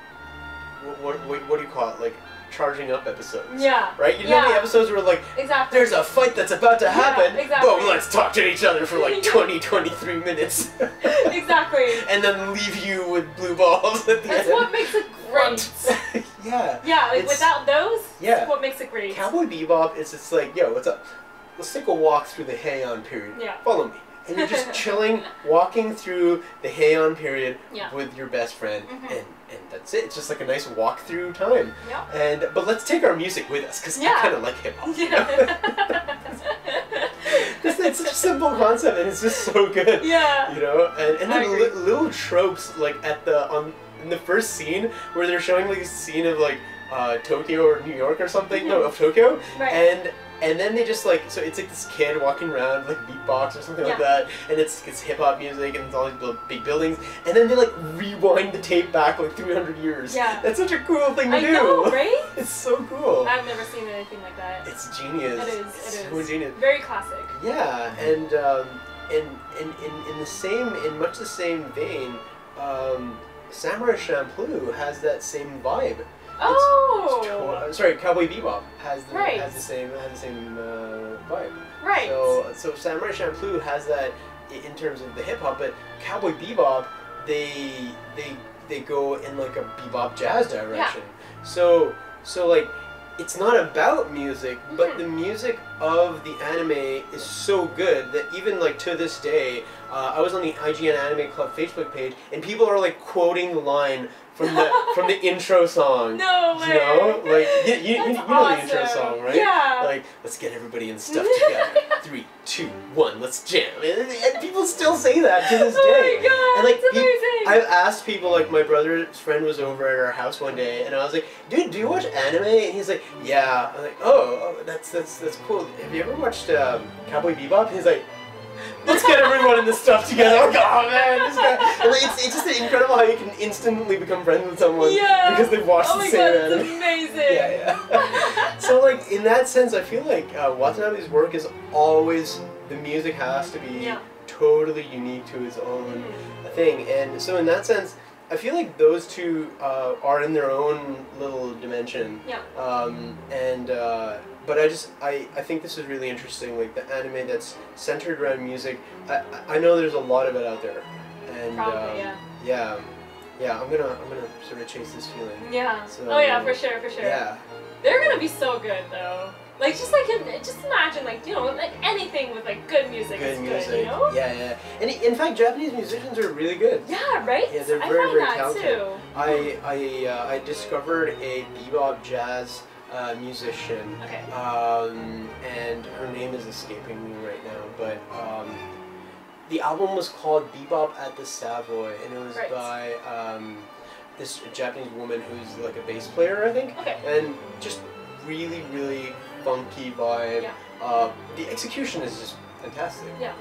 A: what, what, what do you call it like charging up episodes.
B: Yeah.
A: Right? You know the
B: Yeah.
A: episodes where like
B: Exactly.
A: there's a fight that's about to happen, Yeah,
B: exactly.
A: but let's talk to each other for like 20, 23 minutes.
B: exactly.
A: and then leave you with blue balls at the
B: That's
A: end.
B: what makes it great.
A: yeah.
B: Yeah, like
A: It's-
B: without those,
A: Yeah.
B: that's what makes it great.
A: Cowboy Bebop is just like, yo, what's up? let's take a walk through the Heian period.
B: Yeah.
A: Follow me. And you're just chilling, walking through the Heian period
B: Yeah.
A: with your best friend,
B: Mhm.
A: and and that's it. It's just like a nice walk through time.
B: Yeah.
A: And but let's take our music with us because
B: Yeah.
A: I kind of like hip hop.
B: Yeah.
A: it's, it's such a simple concept, and it's just so good.
B: yeah.
A: You know, and, and then li- little tropes like at the on in the first scene where they're showing like a scene of like uh, Tokyo or New York or something. No, of Tokyo,
B: Right.
A: and and then they just like so it's like this kid walking around like beatbox or something like that, and it's it's hip hop music and it's all these big buildings, and then they like rewind the tape back like 300 years.
B: Yeah.
A: that's such a cool thing to
B: I
A: do.
B: know, right?
A: It's so cool.
B: I've never seen anything like that.
A: It's genius.
B: It is,
A: It's
B: it
A: so
B: is.
A: genius.
B: Very classic.
A: Yeah, and um, in, in, in, in the same, in much the same vein, um, Samurai Champloo has that same vibe.
B: Oh.
A: It's sorry, Cowboy Bebop has the
B: Right.
A: has the same has the same uh, vibe.
B: right.
A: So so Samurai Champloo has that in terms of the hip hop, but Cowboy Bebop they they they go in like a bebop jazz direction. Yeah. So so like it's not about music, but
B: Mhm.
A: the music of the anime is so good that even like to this day, uh, I was on the IGN Anime Club Facebook page, and people are like quoting the line from the from the intro song.
B: no way.
A: You know, like you, you, you, you
B: That's
A: know the intro song, right?
B: Yeah.
A: Like, let's get everybody and stuff together. Three, two, one, let's jam. And, and people still say that to this
B: oh
A: day.
B: my god.
A: And, like,
B: it's
A: peop-
B: amazing.
A: I've asked people, like, my brother's friend was over at our house one day, and I was like, dude, do you watch anime? And he's like, yeah. I'm like, oh, oh that's that's that's cool. Have you ever watched um, Cowboy Bebop? He's like, let's get everyone in this stuff together. Like, oh man, this guy. It's, it's just incredible how you can instantly become friends with someone
B: Yeah.
A: because they've watched
B: oh
A: the same
B: god,
A: anime.
B: amazing.
A: Yeah, yeah. so like in that sense, I feel like uh, Watanabe's work is always the music has to be
B: Yeah.
A: totally unique to his own
B: Mhm.
A: thing, and so in that sense, I feel like those two uh, are in their own little dimension.
B: Yeah.
A: Um, and uh, but I just I, I think this is really interesting, like the anime that's centered around music. I, I know there's a lot of it out there, and
B: Probably,
A: um,
B: yeah.
A: yeah, yeah. I'm gonna I'm gonna sort of chase this feeling.
B: Yeah.
A: So-
B: oh yeah, for sure, for sure.
A: Yeah.
B: They're gonna be so good though. Like just like just imagine like you know like anything with like good music is
A: good
B: good,
A: music.
B: you know?
A: Yeah, yeah. And in fact, Japanese musicians are really good.
B: Yeah, right.
A: Yeah, they're
B: I
A: very,
B: find
A: very
B: that
A: talented.
B: too.
A: I I uh, I discovered a bebop jazz uh, musician,
B: Okay.
A: um, and her name is escaping me right now. But um, the album was called Bebop at the Savoy, and it was
B: Right.
A: by um, this Japanese woman who's like a bass player, I think,
B: Okay.
A: and just really, really funky vibe.
B: Yeah.
A: Uh, the execution is just fantastic.
B: Yeah.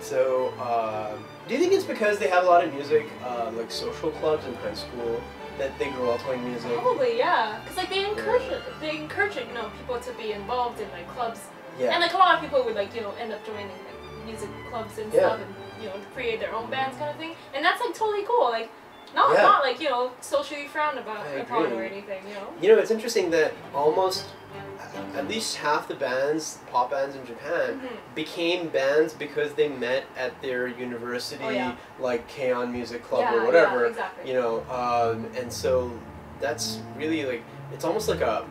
A: So, uh, do you think it's because they have a lot of music, uh, like social clubs in high school, that they grow up playing music?
B: Probably yeah, because like they encourage they encourage you know people to be involved in like clubs
A: Yeah.
B: and like a lot of people would like you know end up joining like music clubs and
A: Yeah.
B: stuff and you know create their own bands kind of thing and that's like totally cool like not
A: Yeah.
B: not like you know socially frowned about upon or anything you know
A: You know, it's interesting that almost at least half the bands, pop bands in Japan,
B: Mhm.
A: became bands because they met at their university,
B: Oh, yeah.
A: like K-On! Music Club
B: yeah,
A: or whatever.
B: yeah, exactly
A: You know, um, and so that's really like it's almost like a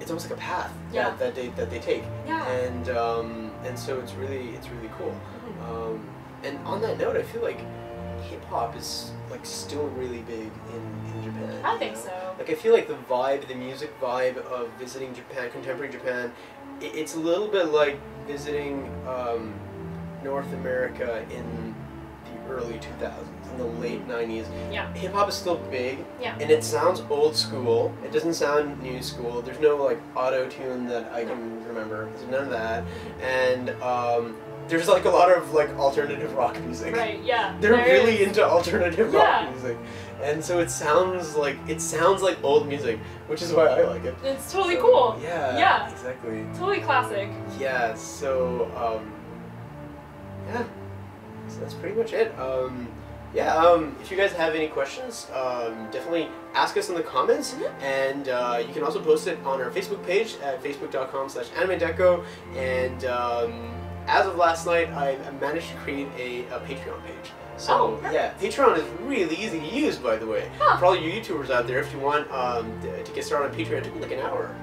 A: it's almost like a path that, that they that they take,
B: yeah
A: and um, and so it's really it's really cool.
B: Mhm.
A: Um, and on that note, I feel like hip hop is like still really big in, in Japan.
B: I think
A: know?
B: so
A: Like I feel like the vibe, the music vibe of visiting Japan, contemporary Japan, it's a little bit like visiting um, North America in the early 2000s, in the late 90s.
B: Yeah.
A: Hip hop is still big,
B: Yeah.
A: and it sounds old school. It doesn't sound new school. There's no like auto tune that I can remember. There's none of that, and um, there's like a lot of like alternative rock music.
B: right yeah
A: They're really
B: is.
A: into alternative
B: Yeah.
A: rock music, and so it sounds like it sounds like old music, which is why I like it.
B: it's totally
A: So,
B: cool
A: Yeah.
B: Yeah.
A: Exactly.
B: totally classic
A: Yeah. So um, yeah. So that's pretty much it. Um, yeah. Um, if you guys have any questions, um, definitely ask us in the comments,
B: Mhm.
A: and uh, you can also post it on our Facebook page at facebook.com/animedeco. And um, as of last night, I I managed to create a, a Patreon page. So
B: Oh,
A: yeah, Patreon is really easy to use, by the way.
B: Huh.
A: For all you YouTubers out there, if you want um, to get started on Patreon, it took me like an hour,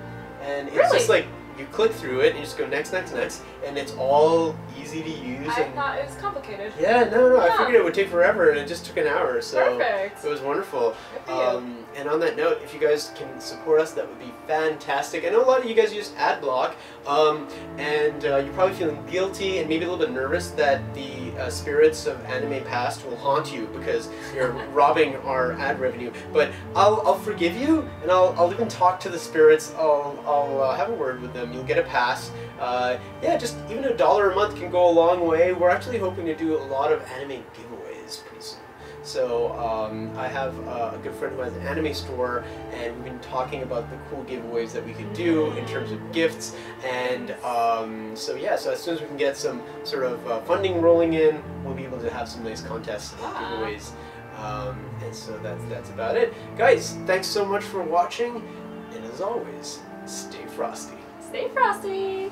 A: and it's
B: Really?
A: just like you click through it and you just go next, next, next, and it's all easy to use.
B: I
A: and
B: thought it was complicated.
A: yeah, no, no, I figured it would take forever, and it just took an hour. So
B: Perfect.
A: it was wonderful.
B: Good for you.
A: Um, and on that note, if you guys can support us, that would be fantastic. I know a lot of you guys use AdBlock, um, and uh, you're probably feeling guilty and maybe a little bit nervous that the uh, spirits of anime past will haunt you because you're robbing our ad revenue. But I'll, I'll forgive you, and I'll, I'll even talk to the spirits. I'll, I'll uh, have a word with them. You'll get a pass. Uh, yeah, just even a dollar a month can go a long way. We're actually hoping to do a lot of anime giveaways pretty soon. So um, I have uh, a good friend who has an anime store, and we've been talking about the cool giveaways that we could do in terms of gifts. And um, so yeah, so as soon as we can get some sort of uh, funding rolling in, we'll be able to have some nice contests and
B: Ah.
A: giveaways. Um, and so that's that's about it, guys. Thanks so much for watching, and as always, stay frosty.
B: Frosty.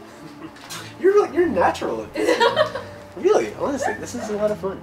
A: You're you're natural at this. really, honestly, this is a lot of fun.